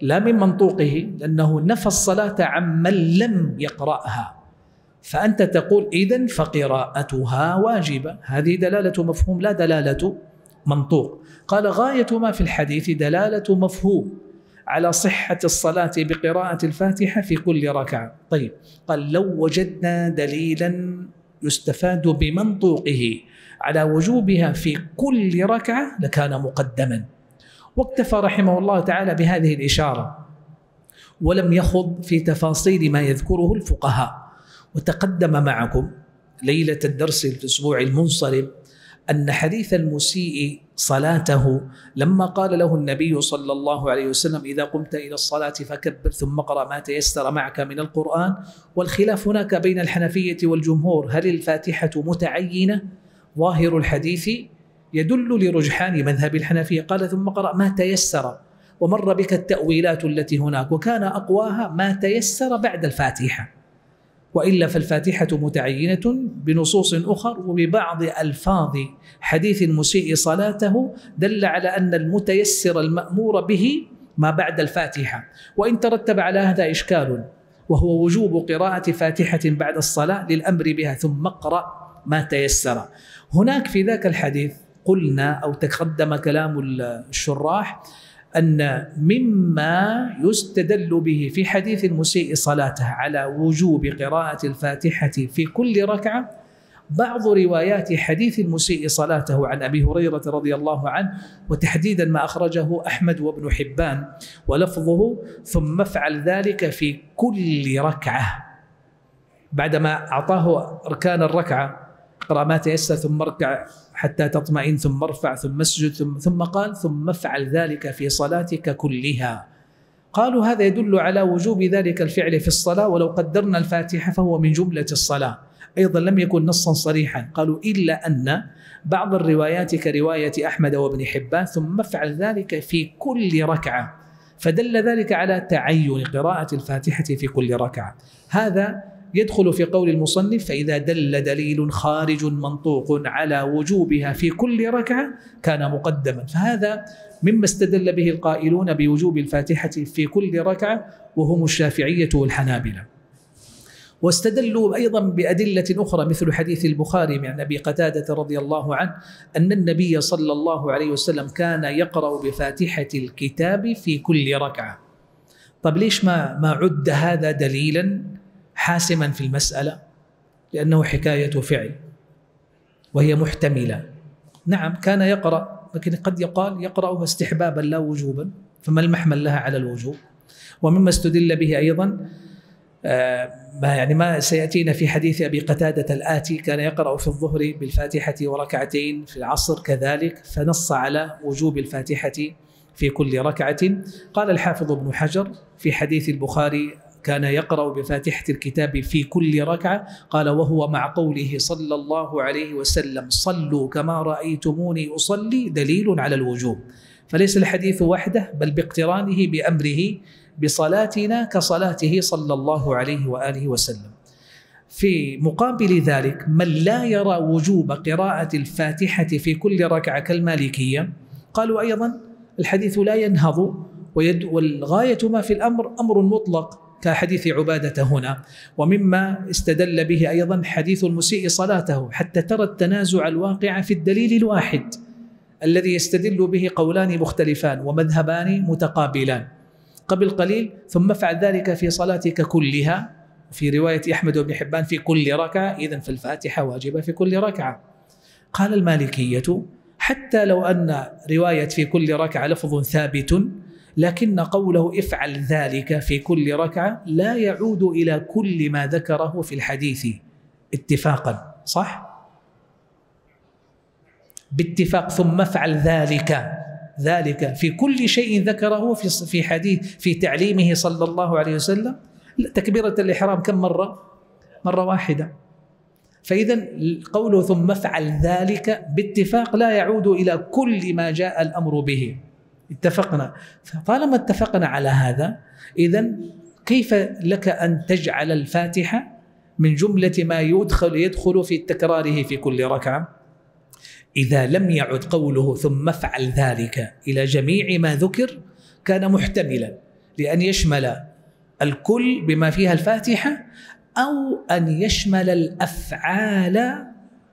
لا من منطوقه لأنه نفى الصلاة عمن لم يقرأها. فأنت تقول إذن فقراءتها واجبة. هذه دلالة مفهوم لا دلالة منطوق. قال غاية ما في الحديث دلالة مفهوم على صحة الصلاة بقراءة الفاتحة في كل ركعة. طيب قال لو وجدنا دليلا يستفاد بمنطوقه على وجوبها في كل ركعة لكان مقدما. واكتفى رحمه الله تعالى بهذه الإشارة ولم يخض في تفاصيل ما يذكره الفقهاء. وتقدم معكم ليلة الدرس الأسبوع المنصرم أن حديث المسيء صلاته لما قال له النبي صلى الله عليه وسلم إذا قمت إلى الصلاة فكبر ثم اقرأ ما تيسر معك من القرآن. والخلاف هناك بين الحنفية والجمهور هل الفاتحة متعينة؟ ظاهر الحديث يدل لرجحان مذهب الحنفية قال ثم قرأ ما تيسر. ومر بك التأويلات التي هناك وكان أقواها ما تيسر بعد الفاتحة. وإلا فالفاتحة متعينة بنصوص أخر وببعض ألفاظ حديث المسيء صلاته دل على أن المتيسر المأمور به ما بعد الفاتحة. وإن ترتب على هذا إشكال وهو وجوب قراءة فاتحة بعد الصلاة للأمر بها ثم اقرأ ما تيسر. هناك في ذاك الحديث قلنا أو تقدم كلام الشراح أن مما يستدل به في حديث المسيء صلاته على وجوب قراءة الفاتحة في كل ركعة بعض روايات حديث المسيء صلاته عن أبي هريرة رضي الله عنه وتحديدا ما أخرجه أحمد وابن حبان ولفظه ثم افعل ذلك في كل ركعة. بعدما أعطاه أركان الركعة اقرأ ما تيسر ثم اركع حتى تطمئن ثم ارفع ثم اسجد ثم, ثم قال ثم افعل ذلك في صلاتك كلها. قالوا هذا يدل على وجوب ذلك الفعل في الصلاة ولو قدرنا الفاتحة فهو من جملة الصلاة. أيضا لم يكن نصا صريحا. قالوا إلا أن بعض الروايات كرواية أحمد وابن حبان ثم افعل ذلك في كل ركعة. فدل ذلك على تعين قراءة الفاتحة في كل ركعة. هذا يدخل في قول المصنف فإذا دل دليل خارج منطوق على وجوبها في كل ركعة كان مقدما. فهذا مما استدل به القائلون بوجوب الفاتحة في كل ركعة وهم الشافعية والحنابلة. واستدلوا أيضا بأدلة أخرى مثل حديث البخاري عن أبي قتادة رضي الله عنه أن النبي صلى الله عليه وسلم كان يقرأ بفاتحة الكتاب في كل ركعة. طب ليش ما ما عد هذا دليلا؟ حاسما في المسألة لأنه حكاية فعل وهي محتملة. نعم كان يقرأ لكن قد يقال يقرأها استحبابا لا وجوبا. فما المحمل لها على الوجوب؟ ومما استدل به أيضا آه، ما يعني ما سيأتينا في حديث أبي قتادة الآتي كان يقرأ في الظهر بالفاتحة وركعتين في العصر كذلك فنص على وجوب الفاتحة في كل ركعة. قال الحافظ ابن حجر في حديث البخاري كان يقرأ بفاتحة الكتاب في كل ركعة قال وهو مع قوله صلى الله عليه وسلم صلوا كما رأيتموني أصلي دليل على الوجوب. فليس الحديث وحده بل باقترانه بأمره بصلاتنا كصلاته صلى الله عليه وآله وسلم. في مقابل ذلك من لا يرى وجوب قراءة الفاتحة في كل ركعة كالمالكية قالوا أيضا الحديث لا ينهض والغاية ما في الأمر أمر مطلق. كحديث عبادة هنا ومما استدل به أيضا حديث المسيء صلاته حتى ترى التنازع الواقع في الدليل الواحد الذي يستدل به قولان مختلفان ومذهبان متقابلان. قبل قليل ثم افعل ذلك في صلاتك كلها في رواية أحمد بن حبان في كل ركعة إذا في الفاتحة واجبة في كل ركعة. قال المالكية حتى لو أن رواية في كل ركعة لفظ ثابت لكن قوله افعل ذلك في كل ركعة لا يعود إلى كل ما ذكره في الحديث. اتفاقا صح؟ باتفاق ثم افعل ذلك. ذلك في كل شيء ذكره في في حديث في تعليمه صلى الله عليه وسلم. تكبيرة الإحرام كم مرة؟ مرة واحدة. فإذا قوله ثم افعل ذلك باتفاق لا يعود إلى كل ما جاء الأمر به. اتفقنا. فطالما اتفقنا على هذا إذا كيف لك أن تجعل الفاتحة من جملة ما يدخل يدخل في تكراره في كل ركعة؟ إذا لم يعد قوله ثم افعل ذلك إلى جميع ما ذكر كان محتملا لأن يشمل الكل بما فيها الفاتحة أو أن يشمل الأفعال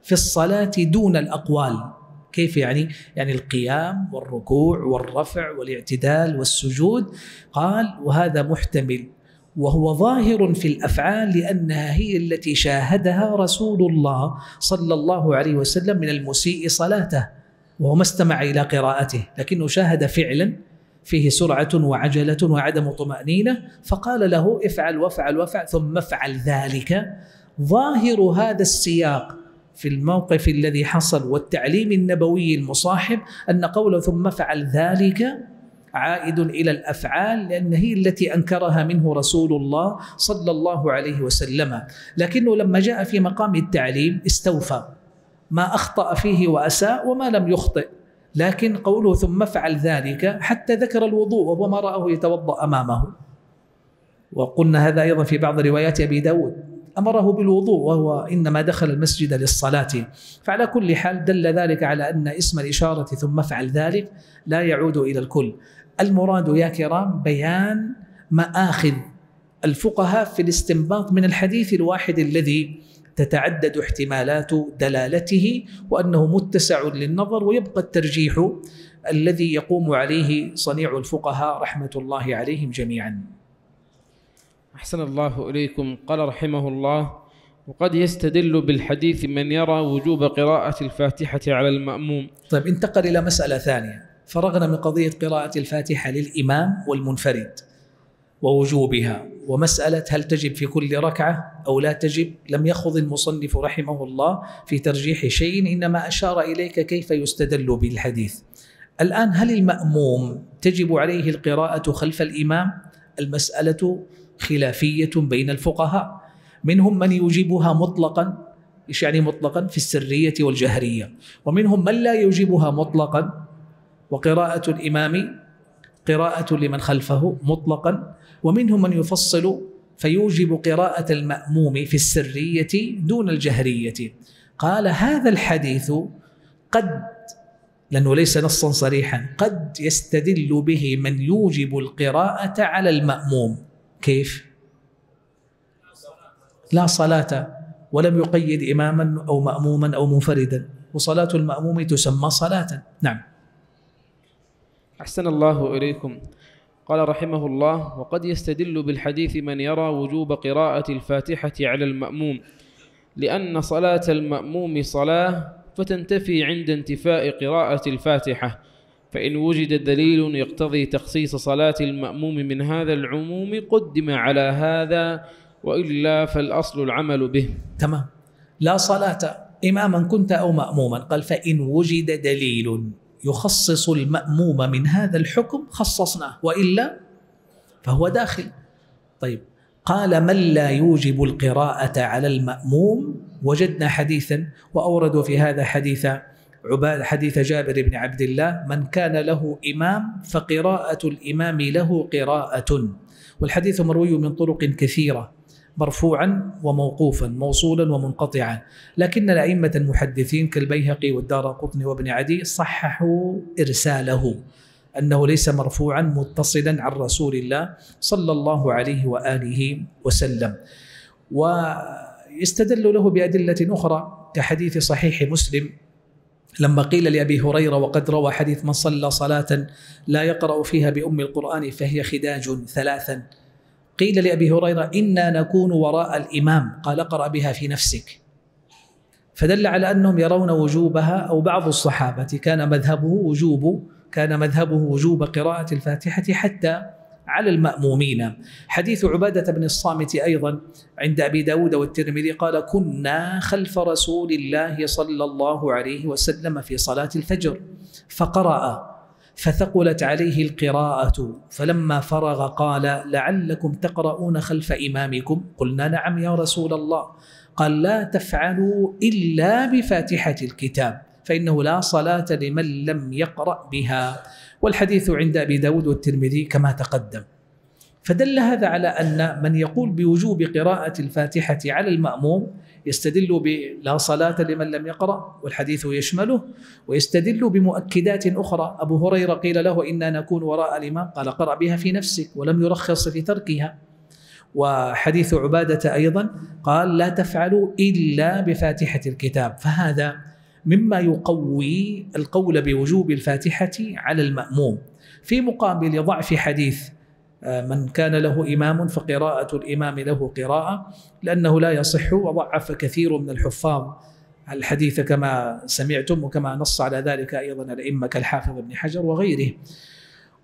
في الصلاة دون الأقوال. كيف يعني؟ يعني القيام والركوع والرفع والاعتدال والسجود. قال وهذا محتمل وهو ظاهر في الأفعال لأنها هي التي شاهدها رسول الله صلى الله عليه وسلم من المسيء صلاته وهو ما استمع إلى قراءته لكنه شاهد فعلا فيه سرعة وعجلة وعدم طمأنينة. فقال له افعل وافعل وافعل ثم افعل ذلك. ظاهر هذا السياق في الموقف الذي حصل والتعليم النبوي المصاحب أن قوله ثم افعل ذلك عائد إلى الأفعال لأن هي التي أنكرها منه رسول الله صلى الله عليه وسلم. لكنه لما جاء في مقام التعليم استوفى. ما أخطأ فيه وأساء وما لم يخطئ. لكن قوله ثم افعل ذلك حتى ذكر الوضوء وهو ما رأه يتوضأ أمامه. وقلنا هذا أيضا في بعض روايات أبي داود. أمره بالوضوء وهو إنما دخل المسجد للصلاة فعلى كل حال دل ذلك على أن اسم الإشارة ثم افعل ذلك لا يعود إلى الكل المراد يا كرام بيان مآخذ الفقهاء في الاستنباط من الحديث الواحد الذي تتعدد احتمالات دلالته وأنه متسع للنظر ويبقى الترجيح الذي يقوم عليه صنيع الفقهاء رحمة الله عليهم جميعا. أحسن الله إليكم. قال رحمه الله وقد يستدل بالحديث من يرى وجوب قراءة الفاتحة على المأموم. طيب انتقل إلى مسألة ثانية. فرغنا من قضية قراءة الفاتحة للإمام والمنفرد ووجوبها. ومسألة هل تجب في كل ركعة أو لا تجب؟ لم يخض المصنف رحمه الله في ترجيح شيء إنما أشار إليك كيف يستدل بالحديث. الآن هل المأموم تجب عليه القراءة خلف الإمام؟ المسألة خلافية بين الفقهاء. منهم من يجيبها مطلقا إيش يعني مطلقا؟ في السرية والجهرية. ومنهم من لا يجيبها مطلقا وقراءة الإمام قراءة لمن خلفه مطلقا. ومنهم من يفصل فيوجب قراءة المأموم في السرية دون الجهرية. قال هذا الحديث قد لأنه ليس نصا صريحا قد يستدل به من يوجب القراءة على المأموم. كيف؟ لا صلاة ولم يقيد إماما أو مأموما أو منفردا وصلاة المأموم تسمى صلاة. نعم. أحسن الله إليكم. قال رحمه الله وقد يستدل بالحديث من يرى وجوب قراءة الفاتحة على المأموم لأن صلاة المأموم صلاة فتنتفي عند انتفاء قراءة الفاتحة فإن وجد دليل يقتضي تخصيص صلاة المأموم من هذا العموم قدم على هذا وإلا فالأصل العمل به. تمام. لا صلاة إماما كنت أو مأموما. قال فإن وجد دليل يخصص المأموم من هذا الحكم خصصناه وإلا فهو داخل. طيب. قال من لا يوجب القراءة على المأموم؟ وجدنا حديثا وأوردوا في هذا حديث عباد حديث جابر بن عبد الله من كان له إمام فقراءة الإمام له قراءة. والحديث مروي من طرق كثيرة مرفوعا وموقوفا موصولا ومنقطعا. لكن الأئمة المحدثين كالبيهقي والدار قطني وابن عدي صححوا إرساله أنه ليس مرفوعا متصلا عن رسول الله صلى الله عليه وآله وسلم. ويستدل له بأدلة أخرى كحديث صحيح مسلم لما قيل لأبي هريرة وقد روى حديث من صلى صلاة لا يقرأ فيها بأم القرآن فهي خداج ثلاثا. قيل لأبي هريرة إنا نكون وراء الإمام قال اقرأ بها في نفسك. فدل على أنهم يرون وجوبها أو بعض الصحابة كان مذهبه وجوب كان مذهبه وجوب قراءة الفاتحة حتى على المأمومين. حديث عبادة بن الصامت أيضا عند أبي داود والترمذي قال كنا خلف رسول الله صلى الله عليه وسلم في صلاة الفجر فقرأ فثقلت عليه القراءة فلما فرغ قال لعلكم تقرؤون خلف إمامكم؟ قلنا نعم يا رسول الله. قال لا تفعلوا إلا بفاتحة الكتاب فإنه لا صلاة لمن لم يقرأ بها. والحديث عند أبي داود والترمذي كما تقدم. فدل هذا على أن من يقول بوجوب قراءة الفاتحة على المأموم يستدل بلا صلاة لمن لم يقرأ والحديث يشمله ويستدل بمؤكدات أخرى. أبو هريرة قيل له إنا نكون وراء الإمام قال قرأ بها في نفسك ولم يرخص في تركها. وحديث عبادة أيضا قال لا تفعلوا إلا بفاتحة الكتاب. فهذا مما يقوي القول بوجوب الفاتحة على المأموم. في مقابل ضعف حديث آه، من كان له إمام فقراءة الإمام له قراءة لأنه لا يصح وضعف كثير من الحفاظ الحديث كما سمعتم وكما نص على ذلك أيضا الأئمة كالحافظ ابن حجر وغيره.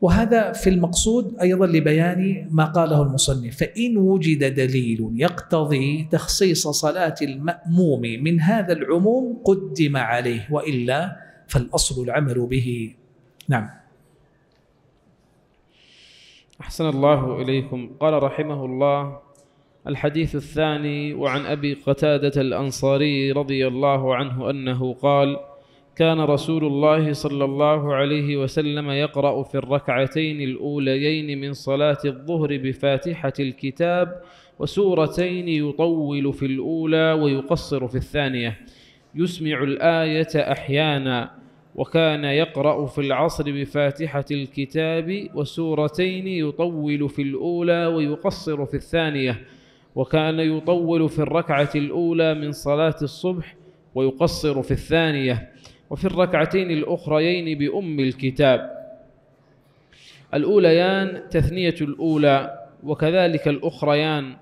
وهذا في المقصود أيضا لبيان ما قاله المصنف. فإن وجد دليل يقتضي تخصيص صلاة المأموم من هذا العموم قدم عليه وإلا فالأصل العمل به. نعم. أحسن الله إليكم. قال رحمه الله الحديث الثاني وعن أبي قتادة الأنصاري رضي الله عنه أنه قال كان رسول الله صلى الله عليه وسلم يقرأ في الركعتين الأوليين من صلاة الظهر بفاتحة الكتاب وسورتين يطول في الأولى ويقصر في الثانية. يسمع الآية أحيانا وكان يقرأ في العصر بفاتحة الكتاب وسورتين يطول في الأولى ويقصر في الثانية. وكان يطول في الركعة الأولى من صلاة الصبح ويقصر في الثانية. وفي الركعتين الأخريين بأم الكتاب. الأوليان تثنية الأولى وكذلك الأخريان.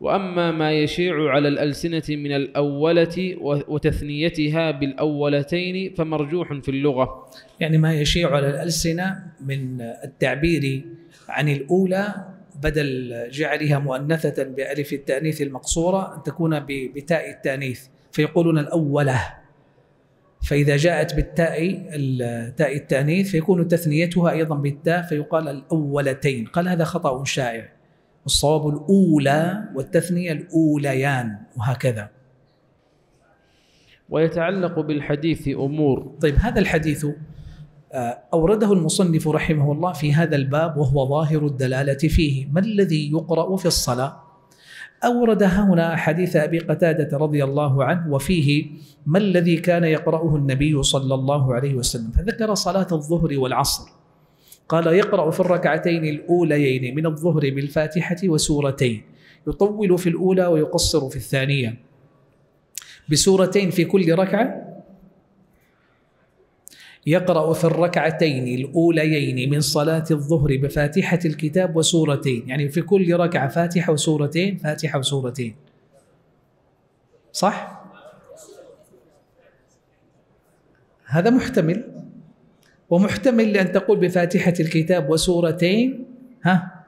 وأما ما يشيع على الألسنة من الأولة وتثنيتها بالأولتين فمرجوح في اللغة. يعني ما يشيع على الألسنة من التعبير عن الأولى بدل جعلها مؤنثة بألف التأنيث المقصورة أن تكون بتاء التأنيث. فيقولون الأولة. فإذا جاءت بالتاء تاء التأنيث فيكون تثنيتها أيضا بالتاء فيقال الأولتين. قال هذا خطأ شائع. الصواب الأولى والتثنية الأوليان وهكذا. ويتعلق بالحديث أمور. طيب هذا الحديث آه، أورده المصنف رحمه الله في هذا الباب وهو ظاهر الدلالة فيه. ما الذي يقرأ في الصلاة؟ أورد هنا حديث أبي قتادة رضي الله عنه وفيه ما الذي كان يقرأه النبي صلى الله عليه وسلم؟ فذكر صلاة الظهر والعصر. قال يقرأ في الركعتين الأوليين من الظهر بالفاتحة وسورتين يطول في الأولى ويقصر في الثانية. بسورتين في كل ركعة يقرأ في الركعتين الأوليين من صلاة الظهر بفاتحة الكتاب وسورتين يعني في كل ركعة فاتحة وسورتين فاتحة وسورتين. صح؟ هذا محتمل. ومحتمل لأن تقول بفاتحة الكتاب وسورتين ها؟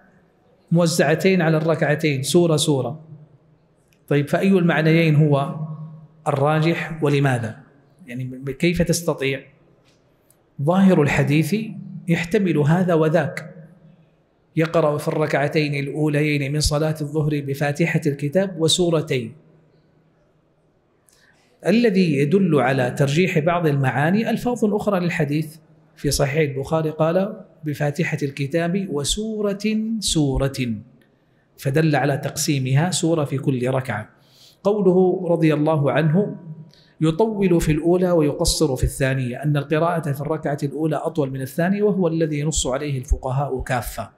موزعتين على الركعتين سورة سورة. طيب فأي المعنيين هو الراجح ولماذا؟ يعني كيف تستطيع؟ ظاهر الحديث يحتمل هذا وذاك. يقرأ في الركعتين الأوليين من صلاة الظهر بفاتحة الكتاب وسورتين. الذي يدل على ترجيح بعض المعاني ألفاظ أخرى للحديث. في صحيح البخاري قال بفاتحة الكتاب وسورة سورة. فدل على تقسيمها سورة في كل ركعة. قوله رضي الله عنه يطول في الأولى ويقصر في الثانية أن القراءة في الركعة الأولى أطول من الثانية وهو الذي ينص عليه الفقهاء كافة.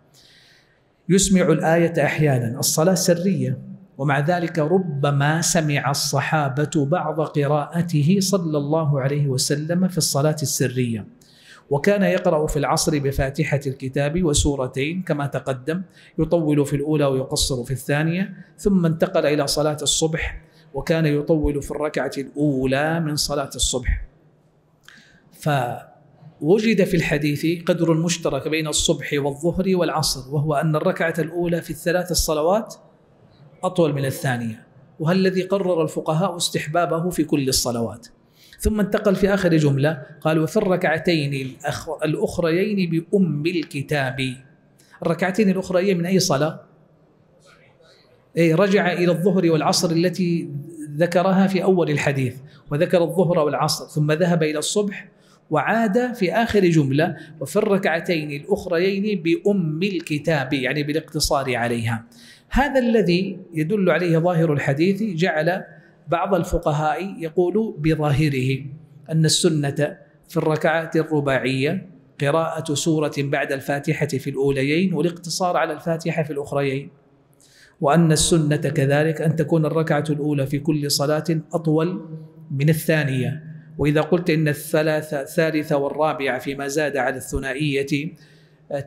يسمع الآية أحيانا الصلاة سرية ومع ذلك ربما سمع الصحابة بعض قراءته صلى الله عليه وسلم في الصلاة السرية. وكان يقرأ في العصر بفاتحة الكتاب وسورتين كما تقدم يطول في الأولى ويقصر في الثانية ثم انتقل إلى صلاة الصبح وكان يطول في الركعة الأولى من صلاة الصبح. فوجد في الحديث قدر مشترك بين الصبح والظهر والعصر وهو أن الركعة الأولى في الثلاث الصلوات أطول من الثانية وهل الذي قرر الفقهاء استحبابه في كل الصلوات. ثم انتقل في آخر جملة قال وفي الركعتين الأخريين بأم الكتاب. الركعتين الأخريين من أي صلاة؟ رجع إلى الظهر والعصر التي ذكرها في أول الحديث وذكر الظهر والعصر ثم ذهب إلى الصبح وعاد في آخر جملة وفي الركعتين الأخريين بأم الكتاب يعني بالاقتصار عليها. هذا الذي يدل عليه ظاهر الحديث جعل بعض الفقهاء يقول بظاهره أن السنة في الركعات الرباعية قراءة سورة بعد الفاتحة في الأوليين والاقتصار على الفاتحة في الأخريين. وأن السنة كذلك أن تكون الركعة الأولى في كل صلاة أطول من الثانية. وإذا قلت إن الثلاثة الثالثة والرابعة فيما زاد على الثنائية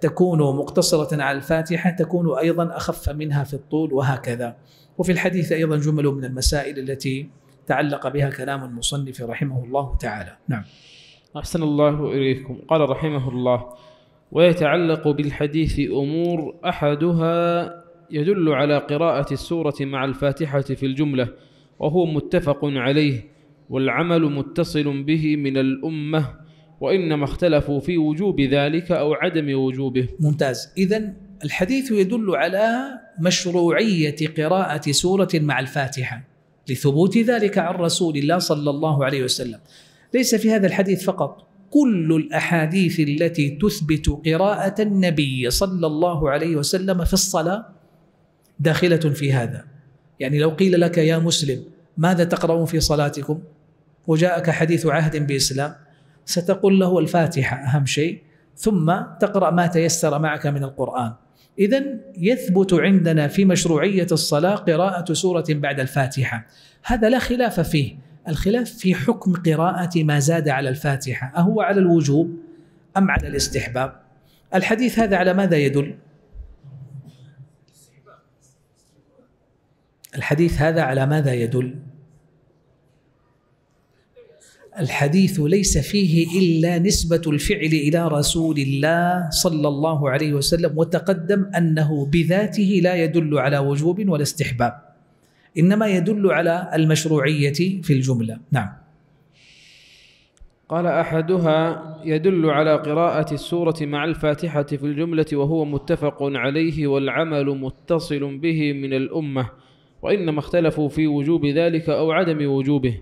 تكون مقتصرة على الفاتحة تكون أيضا أخف منها في الطول وهكذا. وفي الحديث أيضا جمل من المسائل التي تعلق بها كلام المصنف رحمه الله تعالى. نعم. أحسن الله إليكم. قال رحمه الله ويتعلق بالحديث أمور أحدها يدل على قراءة السورة مع الفاتحة في الجملة وهو متفق عليه والعمل متصل به من الأمة وإنما اختلفوا في وجوب ذلك أو عدم وجوبه. ممتاز. إذا الحديث يدل على مشروعية قراءة سورة مع الفاتحة لثبوت ذلك عن رسول الله صلى الله عليه وسلم. ليس في هذا الحديث فقط كل الأحاديث التي تثبت قراءة النبي صلى الله عليه وسلم في الصلاة داخلة في هذا. يعني لو قيل لك يا مسلم ماذا تقرأون في صلاتكم؟ وجاءك حديث عهد بإسلام ستقول له الفاتحة أهم شيء ثم تقرأ ما تيسر معك من القرآن. إذا يثبت عندنا في مشروعية الصلاة قراءة سورة بعد الفاتحة. هذا لا خلاف فيه. الخلاف في حكم قراءة ما زاد على الفاتحة. أهو على الوجوب أم على الاستحباب؟ الحديث هذا على ماذا يدل؟ الحديث هذا على ماذا يدل؟ الحديث ليس فيه إلا نسبة الفعل إلى رسول الله صلى الله عليه وسلم وتقدم أنه بذاته لا يدل على وجوب ولا استحباب إنما يدل على المشروعية في الجملة. نعم. قال أحدها يدل على قراءة السورة مع الفاتحة في الجملة وهو متفق عليه والعمل متصل به من الأمة. وإنما اختلفوا في وجوب ذلك أو عدم وجوبه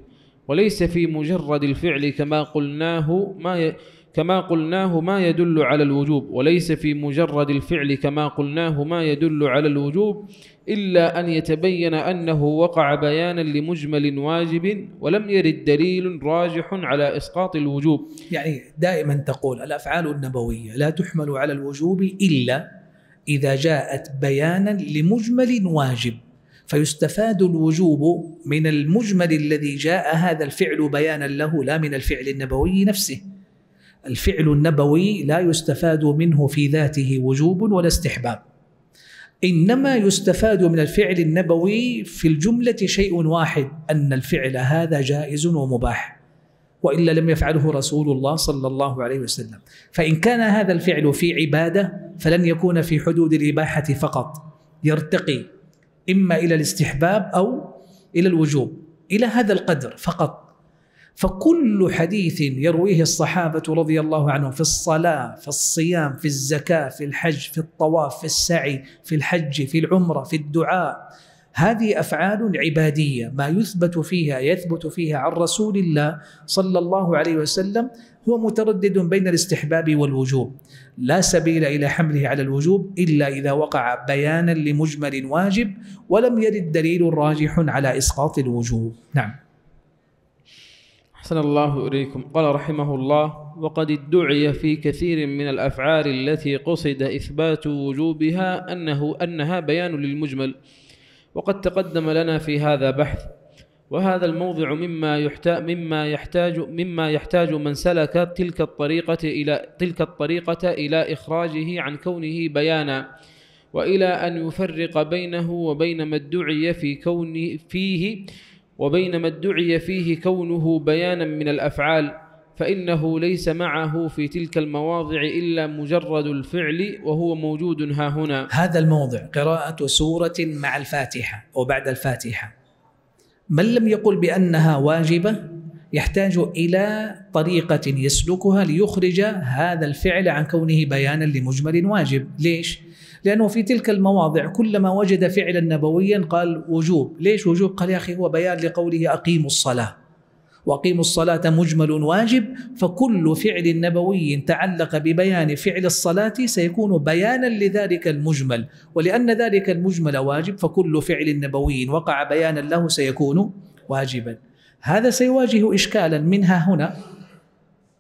وليس في مجرد الفعل كما قلناه ما ي... كما قلناه ما يدل على الوجوب وليس في مجرد الفعل كما قلناه ما يدل على الوجوب إلا أن يتبين أنه وقع بيانا لمجمل واجب ولم يرد دليل راجح على إسقاط الوجوب. يعني دائما تقول الأفعال النبوية لا تحمل على الوجوب إلا إذا جاءت بيانا لمجمل واجب. فيستفاد الوجوب من المجمل الذي جاء هذا الفعل بيانا له لا من الفعل النبوي نفسه. الفعل النبوي لا يستفاد منه في ذاته وجوب ولا استحباب. إنما يستفاد من الفعل النبوي في الجملة شيء واحد أن الفعل هذا جائز ومباح وإلا لم يفعله رسول الله صلى الله عليه وسلم. فإن كان هذا الفعل في عبادة فلن يكون في حدود الإباحة فقط. يرتقي إما إلى الاستحباب أو إلى الوجوب إلى هذا القدر فقط. فكل حديث يرويه الصحابة رضي الله عنهم في الصلاة في الصيام في الزكاة في الحج في الطواف في السعي في الحج في العمرة في الدعاء هذه أفعال عبادية. ما يثبت فيها يثبت فيها عن رسول الله صلى الله عليه وسلم هو متردد بين الاستحباب والوجوب. لا سبيل إلى حمله على الوجوب إلا إذا وقع بيانا لمجمل واجب ولم يرد دليل راجح على إسقاط الوجوب. نعم. أحسن الله إليكم. قال رحمه الله وقد ادعي في كثير من الأفعال التي قصد إثبات وجوبها أنه أنها بيان للمجمل. وقد تقدم لنا في هذا بحث وهذا الموضع مما يحتاج مما يحتاج مما يحتاج من سلك تلك الطريقة إلى تلك الطريقة إلى إخراجه عن كونه بيانا وإلى أن يفرق بينه وبين ما ادعي في كونه فيه وبين ما ادعي فيه كونه بيانا من الأفعال فإنه ليس معه في تلك المواضع إلا مجرد الفعل وهو موجود ها هنا. هذا الموضع قراءة سورة مع الفاتحة أو بعد الفاتحة. من لم يقل بأنها واجبة يحتاج إلى طريقة يسلكها ليخرج هذا الفعل عن كونه بيانا لمجمل واجب. ليش؟ لأنه في تلك المواضع كلما وجد فعلا نبويا قال وجوب. ليش وجوب؟ قال يا أخي هو بيان لقوله أقيموا الصلاة. وأقيموا الصلاة مجمل واجب فكل فعل نبوي تعلق ببيان فعل الصلاة سيكون بيانا لذلك المجمل. ولأن ذلك المجمل واجب فكل فعل نبوي وقع بيانا له سيكون واجبا. هذا سيواجه اشكالا منها هنا.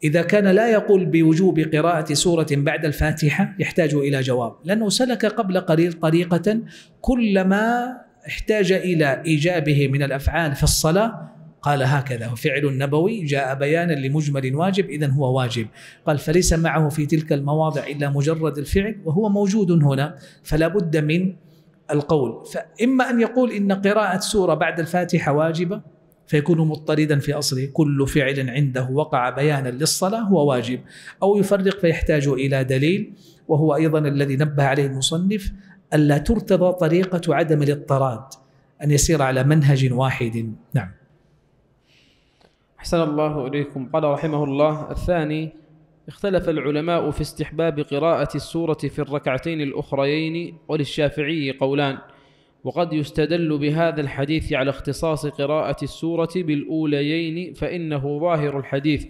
إذا كان لا يقول بوجوب قراءة سورة بعد الفاتحة يحتاج إلى جواب. لأنه سلك قبل قليل طريقة كلما احتاج إلى إيجابه من الأفعال في الصلاة قال هكذا فعل نبوي جاء بيانا لمجمل واجب إذا هو واجب. قال فليس معه في تلك المواضع إلا مجرد الفعل وهو موجود هنا فلا بد من القول. فإما أن يقول إن قراءة سورة بعد الفاتحة واجبة فيكون مضطردا في أصله كل فعل عنده وقع بيانا للصلاة هو واجب. أو يفرق فيحتاج إلى دليل وهو أيضا الذي نبه عليه المصنف ألا ترتضى طريقة عدم الاضطراد أن يسير على منهج واحد. نعم. أحسن الله إليكم. قال رحمه الله الثاني اختلف العلماء في استحباب قراءة السورة في الركعتين الأخريين وللشافعي قولان. وقد يستدل بهذا الحديث على اختصاص قراءة السورة بالأوليين فإنه ظاهر الحديث.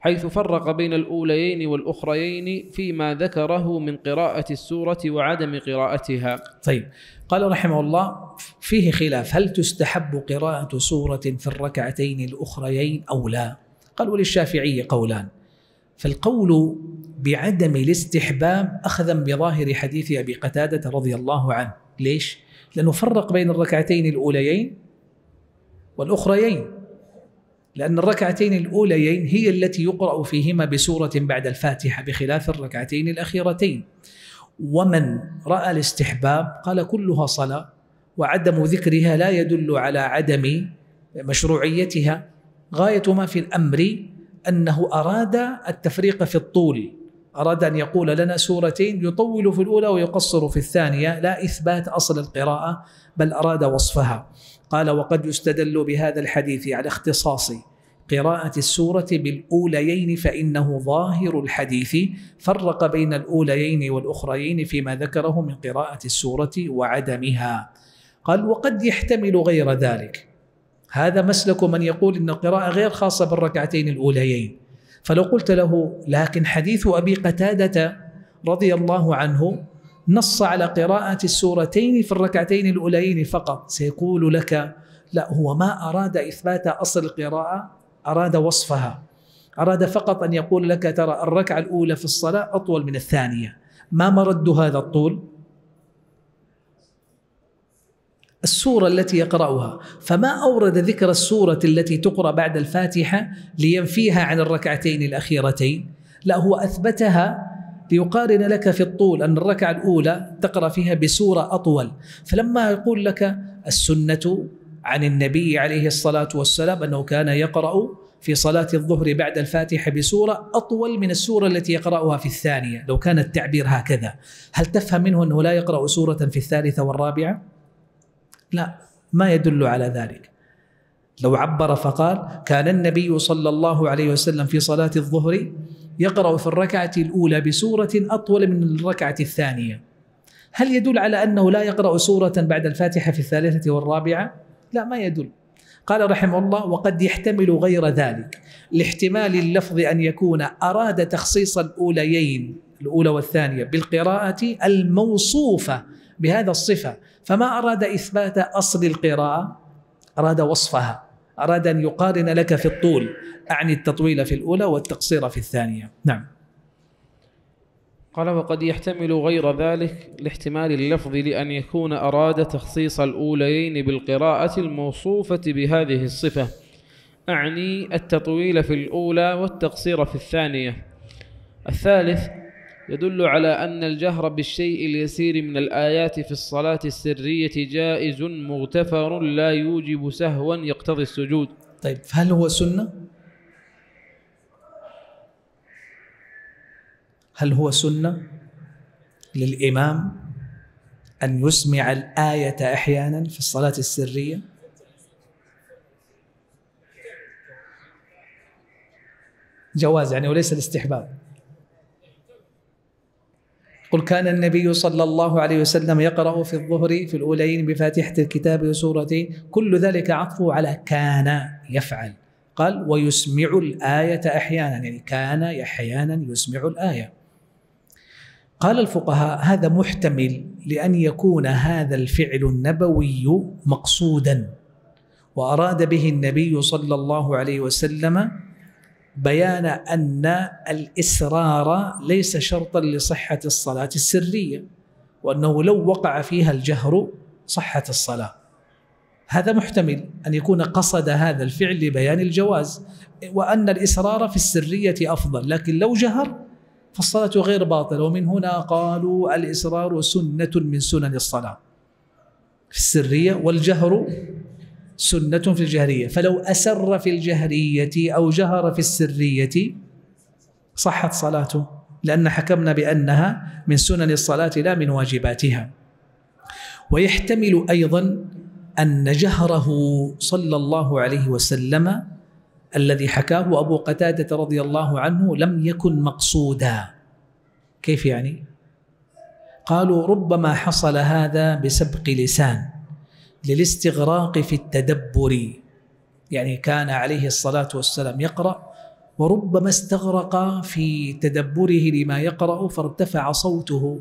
حيث فرق بين الأوليين والأخريين فيما ذكره من قراءة السورة وعدم قراءتها. طيب قال رحمه الله فيه خلاف هل تستحب قراءة سورة في الركعتين الأخريين أو لا؟ قال وللشافعي قولان فالقول بعدم الاستحباب أخذا بظاهر حديث أبي قتادة رضي الله عنه. ليش؟ لأنه فرق بين الركعتين الأوليين والأخريين. لأن الركعتين الأوليين هي التي يقرأ فيهما بسورة بعد الفاتحة بخلاف الركعتين الأخيرتين. ومن رأى الاستحباب قال كلها صلاة وعدم ذكرها لا يدل على عدم مشروعيتها. غاية ما في الأمر أنه أراد التفريق في الطول أراد أن يقول لنا سورتين يطول في الأولى ويقصر في الثانية لا إثبات أصل القراءة بل أراد وصفها. قال وقد يستدل بهذا الحديث على اختصاص قراءة السورة بالأوليين فإنه ظاهر الحديث فرق بين الأوليين والأخريين فيما ذكره من قراءة السورة وعدمها. قال وقد يحتمل غير ذلك. هذا مسلك من يقول إن القراءة غير خاصة بالركعتين الأوليين. فلو قلت له لكن حديث أبي قتادة رضي الله عنه نص على قراءة السورتين في الركعتين الأوليين فقط. سيقول لك لا هو ما أراد إثبات أصل القراءة أراد وصفها. أراد فقط أن يقول لك ترى الركعة الأولى في الصلاة أطول من الثانية. ما مرد هذا الطول؟ السورة التي يقرأها. فما أورد ذكر السورة التي تقرأ بعد الفاتحة لينفيها عن الركعتين الأخيرتين؟ لا هو أثبتها ليقارن لك في الطول أن الركعة الأولى تقرأ فيها بسورة أطول. فلما يقول لك السنة عن النبي عليه الصلاة والسلام أنه كان يقرأ في صلاة الظهر بعد الفاتحة بسورة أطول من السورة التي يقرأها في الثانية. لو كان التعبير هكذا هل تفهم منه أنه لا يقرأ سورة في الثالثة والرابعة؟ لا ما يدل على ذلك. لو عبر فقال كان النبي صلى الله عليه وسلم في صلاة الظهر يقرأ في الركعة الأولى بسورة أطول من الركعة الثانية. هل يدل على أنه لا يقرأ سورة بعد الفاتحة في الثالثة والرابعة؟ لا ما يدل. قال رحمه الله وقد يحتمل غير ذلك لاحتمال اللفظ أن يكون أراد تخصيص الأوليين الأولى والثانية بالقراءة الموصوفة بهذا الصفة. فما أراد إثبات أصل القراءة؟ أراد وصفها. أراد أن يقارن لك في الطول. أعني التطويل في الأولى والتقصير في الثانية. نعم. قال وقد يحتمل غير ذلك لاحتمال اللفظ لأن يكون أراد تخصيص الأوليين بالقراءة الموصوفة بهذه الصفة. أعني التطويل في الأولى والتقصير في الثانية. الثالث يدل على أن الجهر بالشيء اليسير من الآيات في الصلاة السرية جائز مغتفر لا يوجب سهوا يقتضي السجود طيب هل هو سنة؟ هل هو سنة للإمام أن يسمع الآية أحيانا في الصلاة السرية؟ جواز يعني وليس الاستحباب قل كان النبي صلى الله عليه وسلم يقرأ في الظهر في الأولين بفاتحة الكتاب وسورتين كل ذلك عطفه على كان يفعل. قال ويسمع الآية أحيانا يعني كان أحيانا يسمع الآية. قال الفقهاء هذا محتمل لأن يكون هذا الفعل النبوي مقصودا. وأراد به النبي صلى الله عليه وسلم بيان أن الإسرار ليس شرطا لصحة الصلاة السرية وأنه لو وقع فيها الجهر صحت الصلاة. هذا محتمل أن يكون قصد هذا الفعل لبيان الجواز وأن الإسرار في السرية أفضل. لكن لو جهر فالصلاة غير باطلة. ومن هنا قالوا الإسرار سنة من سنن الصلاة. في السرية والجهر سنة في الجهرية. فلو أسر في الجهرية أو جهر في السرية صحت صلاته لأن حكمنا بأنها من سنن الصلاة لا من واجباتها. ويحتمل أيضا أن جهره صلى الله عليه وسلم الذي حكاه أبو قتادة رضي الله عنه لم يكن مقصودا. كيف يعني؟ قالوا ربما حصل هذا بسبق لسان. للاستغراق في التدبر. يعني كان عليه الصلاة والسلام يقرأ وربما استغرق في تدبره لما يقرأ فارتفع صوته.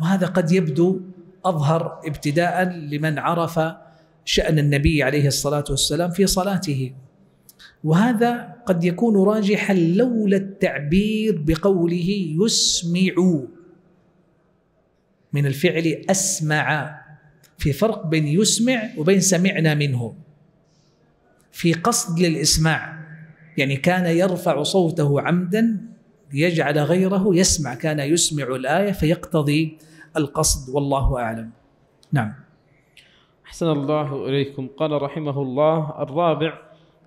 وهذا قد يبدو أظهر ابتداء لمن عرف شأن النبي عليه الصلاة والسلام في صلاته. وهذا قد يكون راجحا لولا التعبير بقوله يسمع. من الفعل أسمع. في فرق بين يسمع وبين سمعنا منه. في قصد للإسماع يعني كان يرفع صوته عمدا ليجعل غيره يسمع كان يسمع الآية فيقتضي القصد والله أعلم. نعم. أحسن الله إليكم. قال رحمه الله الرابع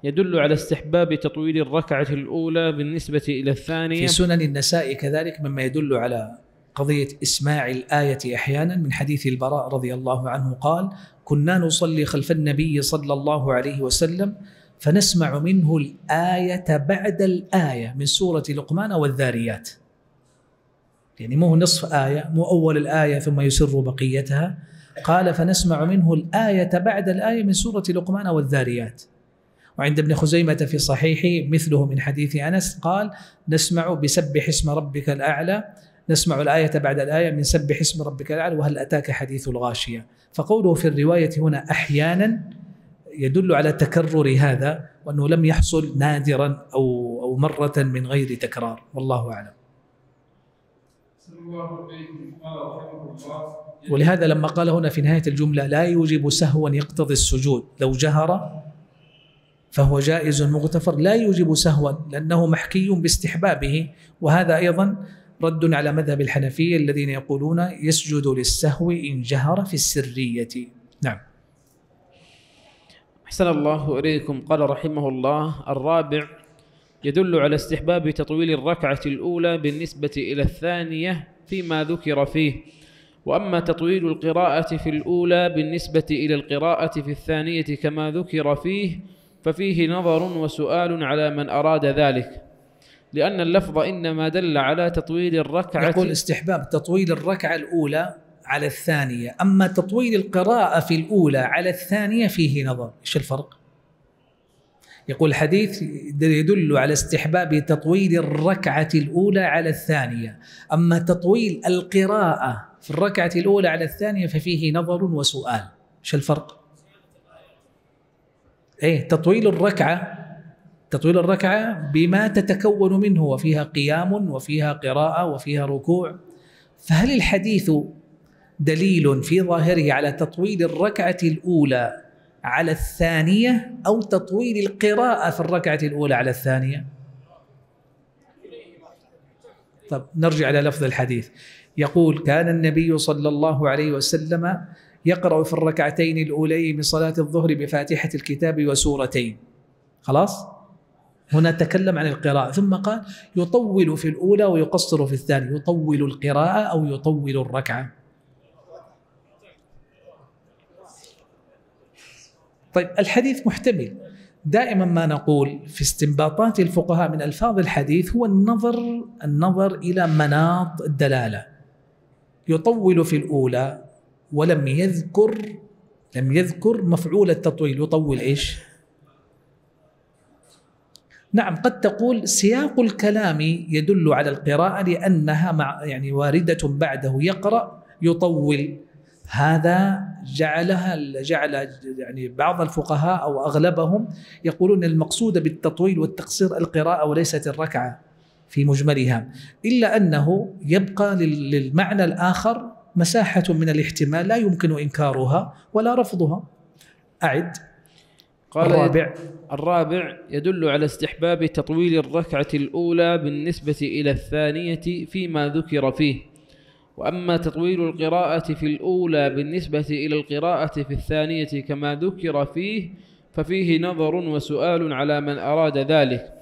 يدل على استحباب تطويل الركعة الأولى بالنسبة إلى الثانية. في سنن النساء كذلك مما يدل على قضية إسماع الآية أحيانا من حديث البراء رضي الله عنه قال كنا نصلي خلف النبي صلى الله عليه وسلم فنسمع منه الآية بعد الآية من سورة لقمان والذاريات. يعني مو نصف آية مو أول الآية ثم يسر بقيتها. قال فنسمع منه الآية بعد الآية من سورة لقمان والذاريات. وعند ابن خزيمة في صحيحه مثله من حديث أنس قال نسمع بسبح اسم ربك الأعلى نسمع الآية بعد الآية من سبح اسم ربك الأعلى وهل أتاك حديث الغاشية؟ فقوله في الرواية هنا أحيانا يدل على تكرر هذا وأنه لم يحصل نادرا أو أو مرة من غير تكرار. والله أعلم. ولهذا لما قال هنا في نهاية الجملة لا يوجب سهوا يقتضي السجود. لو جهر فهو جائز مغتفر. لا يوجب سهوا لأنه محكي باستحبابه. وهذا أيضا رد على مذهب الحنفية الذين يقولون يسجد للسهو إن جهر في السرية. نعم. أحسن الله إليكم. قال رحمه الله الرابع يدل على استحباب تطويل الركعة الأولى بالنسبة إلى الثانية فيما ذكر فيه. وأما تطويل القراءة في الأولى بالنسبة إلى القراءة في الثانية كما ذكر فيه ففيه نظر وسؤال على من أراد ذلك. لأن اللفظ إنما دل على تطويل الركعة يقول استحباب تطويل الركعة الأولى على الثانية أما تطويل القراءة في الأولى على الثانية فيه نظر إيش الفرق؟ يقول الحديث يدل على استحباب تطويل الركعة الأولى على الثانية أما تطويل القراءة في الركعة الأولى على الثانية ففيه نظر وسؤال إيش الفرق؟ إيه تطويل الركعة تطويل الركعة بما تتكون منه وفيها قيام وفيها قراءة وفيها ركوع. فهل الحديث دليل في ظاهره على تطويل الركعة الأولى على الثانية أو تطويل القراءة في الركعة الأولى على الثانية؟ طب نرجع إلى لفظ الحديث. يقول كان النبي صلى الله عليه وسلم يقرأ في الركعتين الأولين من صلاة الظهر بفاتحة الكتاب وسورتين. خلاص؟ هنا تكلم عن القراءة. ثم قال يطول في الأولى ويقصر في الثانية. يطول القراءة أو يطول الركعة. طيب الحديث محتمل. دائما ما نقول في استنباطات الفقهاء من ألفاظ الحديث هو النظر النظر إلى مناط الدلالة. يطول في الأولى ولم يذكر لم يذكر مفعول التطويل. يطول إيش؟ نعم قد تقول سياق الكلام يدل على القراءة لأنها مع يعني واردة بعده. يقرأ يطول. هذا جعلها جعل يعني بعض الفقهاء أو أغلبهم يقولون المقصود بالتطويل والتقصير القراءة وليست الركعة في مجملها إلا أنه يبقى للمعنى الآخر مساحة من الاحتمال لا يمكن إنكارها ولا رفضها. أعد. قال الرابع. الرابع يدل على استحباب تطويل الركعة الأولى بالنسبة إلى الثانية فيما ذكر فيه. وأما تطويل القراءة في الأولى بالنسبة إلى القراءة في الثانية كما ذكر فيه ففيه نظر وسؤال على من أراد ذلك.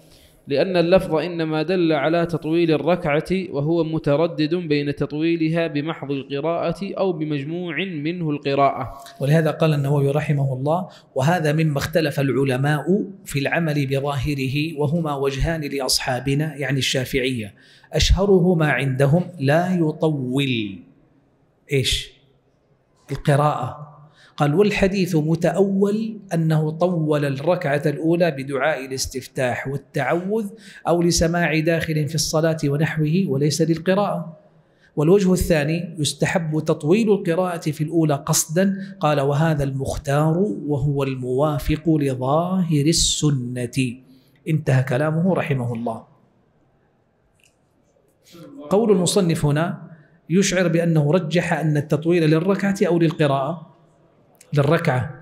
لأن اللفظ إنما دل على تطويل الركعة وهو متردد بين تطويلها بمحض القراءة أو بمجموع منه القراءة. ولهذا قال النووي رحمه الله وهذا مما اختلف العلماء في العمل بظاهره وهما وجهان لأصحابنا يعني الشافعية. أشهرهما عندهم لا يطول. إيش؟ القراءة. قال والحديث متأول أنه طول الركعة الأولى بدعاء الاستفتاح والتعوذ أو لسماع داخل في الصلاة ونحوه وليس للقراءة. والوجه الثاني يستحب تطويل القراءة في الأولى قصدا قال وهذا المختار وهو الموافق لظاهر السنة. انتهى كلامه رحمه الله. قول المصنف هنا يشعر بأنه رجح أن التطويل للركعة أو للقراءة. للركعة.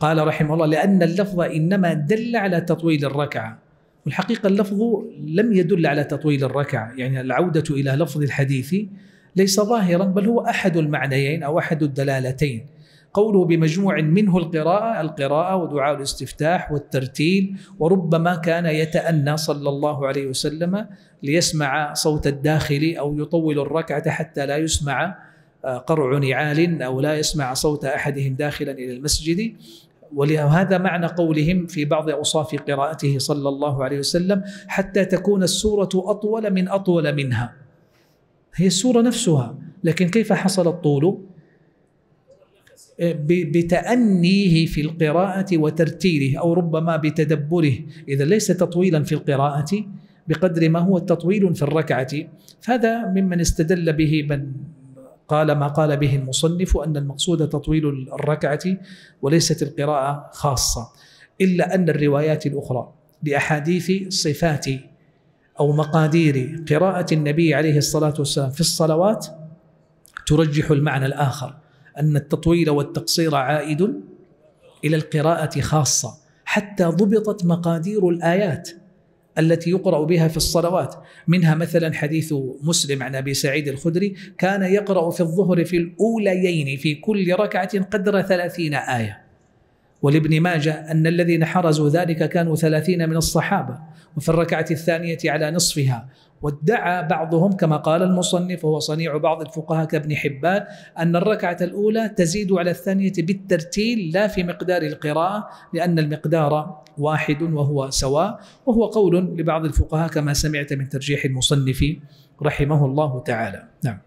قال رحمه الله لأن اللفظ إنما دل على تطويل الركعة. والحقيقة اللفظ لم يدل على تطويل الركعة. يعني العودة إلى لفظ الحديث ليس ظاهرا بل هو أحد المعنيين أو أحد الدلالتين. قوله بمجموع منه القراءة القراءة ودعاء الاستفتاح والترتيل وربما كان يتأنى صلى الله عليه وسلم ليسمع صوت الداخل أو يطول الركعة حتى لا يسمع قرع نعال أو لا يسمع صوت أحدهم داخلا إلى المسجد. ولهذا معنى قولهم في بعض أوصاف قراءته صلى الله عليه وسلم حتى تكون السورة أطول من أطول منها. هي السورة نفسها لكن كيف حصل الطول؟ بتأنيه في القراءة وترتيله أو ربما بتدبره. إذا ليس تطويلا في القراءة بقدر ما هو التطويل في الركعة. فهذا ممن استدل به من قال ما قال به المصنف أن المقصود تطويل الركعة وليست القراءة خاصة إلا أن الروايات الأخرى لأحاديث صفات أو مقادير قراءة النبي عليه الصلاة والسلام في الصلوات ترجح المعنى الآخر أن التطويل والتقصير عائد إلى القراءة خاصة حتى ضبطت مقادير الآيات. التي يقرأ بها في الصلوات. منها مثلا حديث مسلم عن أبي سعيد الخدري كان يقرأ في الظهر في الأوليين في كل ركعة قدر ثلاثين آية. ولابن ماجه أن الذين حرزوا ذلك كانوا ثلاثين من الصحابة وفي الركعة الثانية على نصفها. وادعى بعضهم كما قال المصنف وهو صنيع بعض الفقهاء كابن حبان أن الركعة الأولى تزيد على الثانية بالترتيل لا في مقدار القراءة لأن المقدار واحد وهو سواء وهو قول لبعض الفقهاء كما سمعت من ترجيح المصنف رحمه الله تعالى. نعم.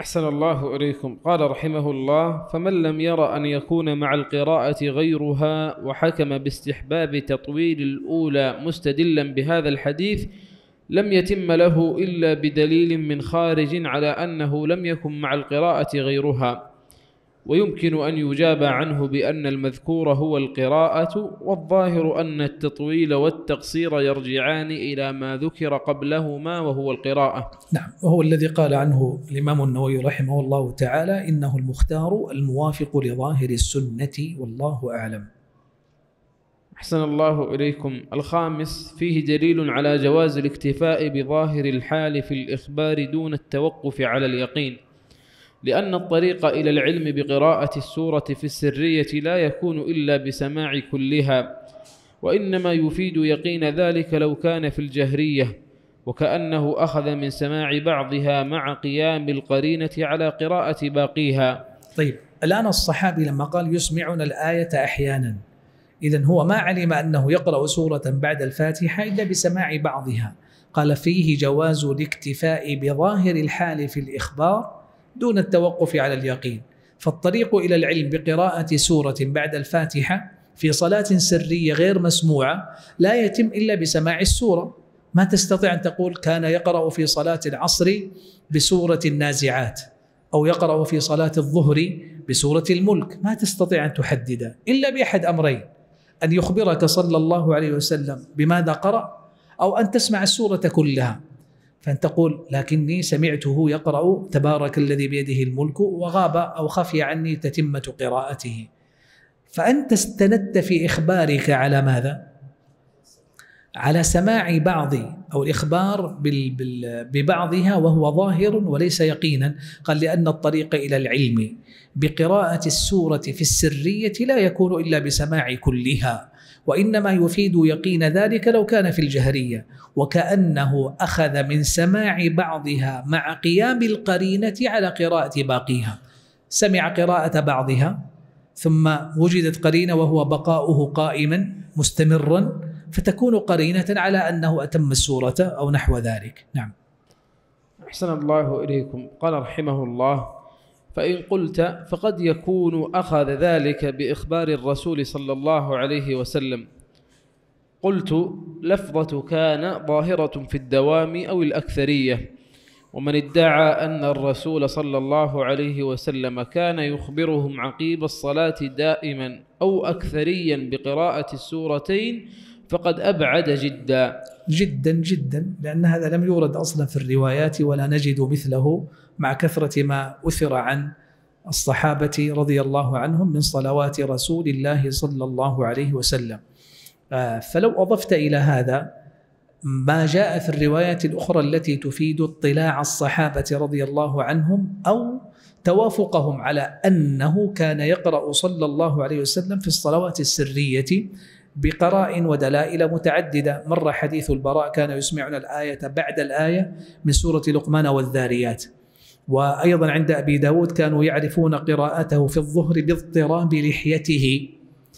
أحسن الله إليكم. قال رحمه الله فمن لم ير أن يكون مع القراءة غيرها وحكم باستحباب تطويل الأولى مستدلا بهذا الحديث لم يتم له إلا بدليل من خارج على أنه لم يكن مع القراءة غيرها. ويمكن أن يجاب عنه بأن المذكور هو القراءة والظاهر أن التطويل والتقصير يرجعان إلى ما ذكر قبلهما وهو القراءة. نعم وهو الذي قال عنه الإمام النووي رحمه الله تعالى إنه المختار الموافق لظاهر السنة والله أعلم. أحسن الله إليكم. الخامس فيه دليل على جواز الاكتفاء بظاهر الحال في الإخبار دون التوقف على اليقين لأن الطريق إلى العلم بقراءة السورة في السرية لا يكون إلا بسماع كلها وإنما يفيد يقين ذلك لو كان في الجهرية وكأنه أخذ من سماع بعضها مع قيام القرينة على قراءة باقيها. طيب الآن الصحابي لما قال يسمعنا الآية أحيانا إذا هو ما علم أنه يقرأ سورة بعد الفاتحة إلا بسماع بعضها. قال فيه جواز الاكتفاء بظاهر الحال في الإخبار دون التوقف على اليقين. فالطريق إلى العلم بقراءة سورة بعد الفاتحة في صلاة سرية غير مسموعة لا يتم إلا بسماع السورة. ما تستطيع أن تقول كان يقرأ في صلاة العصر بسورة النازعات أو يقرأ في صلاة الظهر بسورة الملك. ما تستطيع أن تحدد إلا بأحد أمرين. أن يخبرك صلى الله عليه وسلم بماذا قرأ أو أن تسمع السورة كلها فأن تقول لكني سمعته يقرأ تبارك الذي بيده الملك وغاب أو خفي عني تتمة قراءته فأنت استندت في إخبارك على ماذا؟ على سماع بعض أو الإخبار ببعضها وهو ظاهر وليس يقينا. قال لأن الطريق إلى العلم بقراءة السورة في السرية لا يكون إلا بسماع كلها وإنما يفيد يقين ذلك لو كان في الجهرية وكأنه أخذ من سماع بعضها مع قيام القرينة على قراءة باقيها. سمع قراءة بعضها ثم وجدت قرينة وهو بقاؤه قائما مستمرا فتكون قرينة على أنه أتم السورة أو نحو ذلك. نعم. أحسن الله إليكم. قال رحمه الله فإن قلت فقد يكون أخذ ذلك بإخبار الرسول صلى الله عليه وسلم. قلت لفظة كان ظاهرة في الدوام أو الأكثرية ومن ادعى أن الرسول صلى الله عليه وسلم كان يخبرهم عقيب الصلاة دائما أو أكثريا بقراءة السورتين فقد أبعد جدا. جدا جدا لأن هذا لم يورد أصلا في الروايات ولا نجد مثله مع كثرة ما أثر عن الصحابة رضي الله عنهم من صلوات رسول الله صلى الله عليه وسلم. آه، فلو أضفت إلى هذا ما جاء في الروايات الأخرى التي تفيد اطلاع الصحابة رضي الله عنهم أو توافقهم على أنه كان يقرأ صلى الله عليه وسلم في الصلوات السرية بقراء ودلائل متعددة. مر حديث البراء كان يسمعنا الآية بعد الآية من سورة لقمان والذاريات. وأيضا عند أبي داود كانوا يعرفون قراءته في الظهر باضطراب لحيته.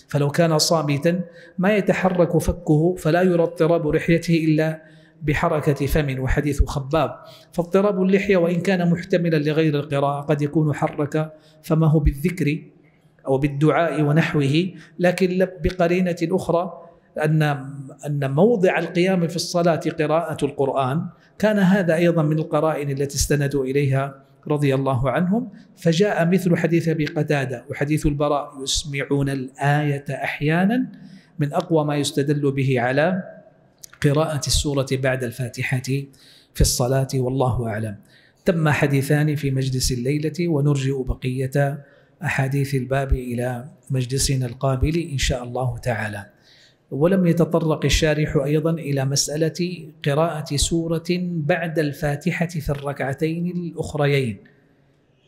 فلو كان صامتا ما يتحرك فكه فلا يرى اضطراب لحيته إلا بحركة فم وحديث خباب. فاضطراب اللحية وإن كان محتملا لغير القراءة قد يكون حرك فمه بالذكر. أو بالدعاء ونحوه لكن بقرينة أخرى أن أن موضع القيام في الصلاة قراءة القرآن. كان هذا أيضا من القرائن التي استندوا إليها رضي الله عنهم. فجاء مثل حديث أبي قتادة وحديث البراء يسمعون الآية أحيانا من أقوى ما يستدل به على قراءة السورة بعد الفاتحة في الصلاة والله أعلم. تم حديثان في مجلس الليلة ونرجئ بقية أحاديث الباب إلى مجلسنا القابل إن شاء الله تعالى. ولم يتطرق الشارح أيضا إلى مسألة قراءة سورة بعد الفاتحة في الركعتين الأخريين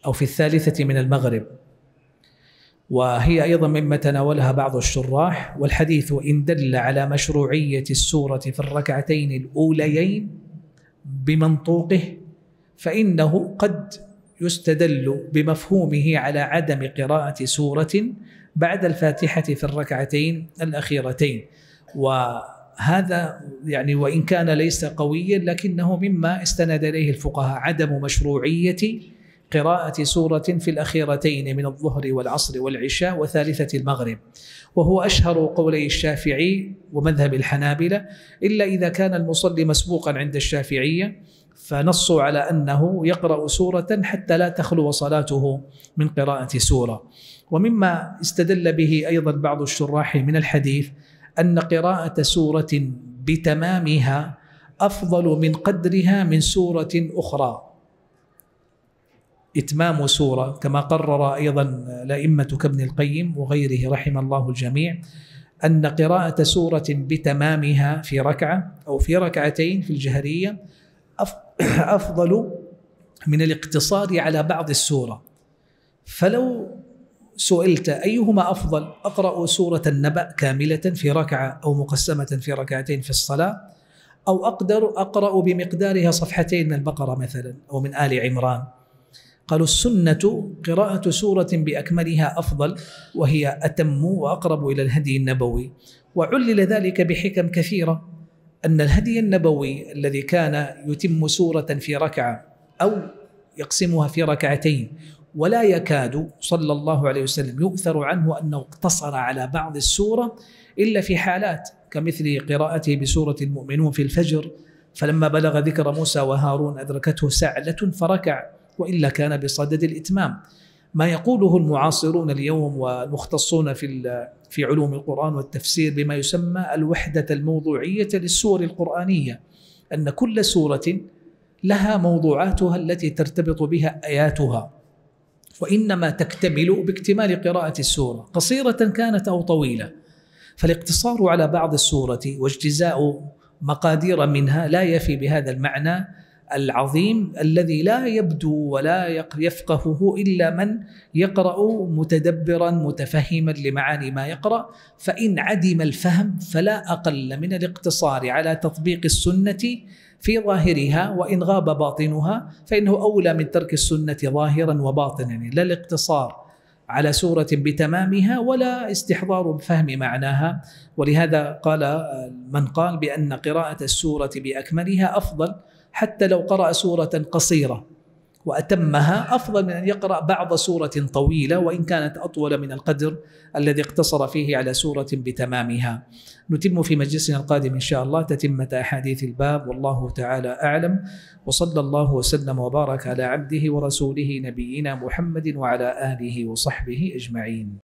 أو في الثالثة من المغرب. وهي أيضا مما تناولها بعض الشراح والحديث إن دل على مشروعية السورة في الركعتين الأوليين بمنطوقه فإنه قد يستدل بمفهومه على عدم قراءة سورة بعد الفاتحة في الركعتين الأخيرتين. وهذا يعني وإن كان ليس قويا لكنه مما استند إليه الفقهاء عدم مشروعية قراءة سورة في الأخيرتين من الظهر والعصر والعشاء وثالثة المغرب. وهو أشهر قولي الشافعي ومذهب الحنابلة إلا إذا كان المصلي مسبوقا عند الشافعية فنصوا على أنه يقرأ سورة حتى لا تخلو صلاته من قراءة سورة. ومما استدل به أيضا بعض الشراح من الحديث أن قراءة سورة بتمامها أفضل من قدرها من سورة أخرى. إتمام سورة كما قرر أيضا الأئمة كابن القيم وغيره رحم الله الجميع أن قراءة سورة بتمامها في ركعة أو في ركعتين في الجهرية أفضل من الاقتصار على بعض السورة. فلو سئلت أيهما أفضل أقرأ سورة النبأ كاملة في ركعة أو مقسمة في ركعتين في الصلاة أو أقدر أقرأ بمقدارها صفحتين من البقرة مثلا أو من آل عمران. قالوا السنة قراءة سورة بأكملها أفضل وهي أتم وأقرب إلى الهدي النبوي. وعلل ذلك بحكم كثيرة. أن الهدي النبوي الذي كان يتم سورة في ركعة أو يقسمها في ركعتين ولا يكاد صلى الله عليه وسلم يؤثر عنه أنه اقتصر على بعض السورة إلا في حالات كمثل قراءته بسورة المؤمنون في الفجر فلما بلغ ذكر موسى وهارون أدركته سعلة فركع وإلا كان بصدد الإتمام. ما يقوله المعاصرون اليوم والمختصون في في علوم القرآن والتفسير بما يسمى الوحدة الموضوعية للسور القرآنية أن كل سورة لها موضوعاتها التي ترتبط بها آياتها وإنما تكتمل باكتمال قراءة السورة. قصيرة كانت أو طويلة فالاقتصار على بعض السورة واجتزاء مقادير منها لا يفي بهذا المعنى العظيم الذي لا يبدو ولا يفقهه إلا من يقرأ متدبرا متفهما لمعاني ما يقرأ. فإن عدم الفهم فلا أقل من الاقتصار على تطبيق السنة في ظاهرها وإن غاب باطنها فإنه أولى من ترك السنة ظاهرا وباطنا. يعني لا الاقتصار على سورة بتمامها ولا استحضار بفهم معناها. ولهذا قال من قال بأن قراءة السورة بأكملها أفضل. حتى لو قرأ سورة قصيرة. وأتمها أفضل من أن يقرأ بعض سورة طويلة وإن كانت أطول من القدر الذي اقتصر فيه على سورة بتمامها. نتم في مجلسنا القادم إن شاء الله تتمة أحاديث الباب والله تعالى أعلم. وصلى الله وسلم وبارك على عبده ورسوله نبينا محمد وعلى آله وصحبه أجمعين.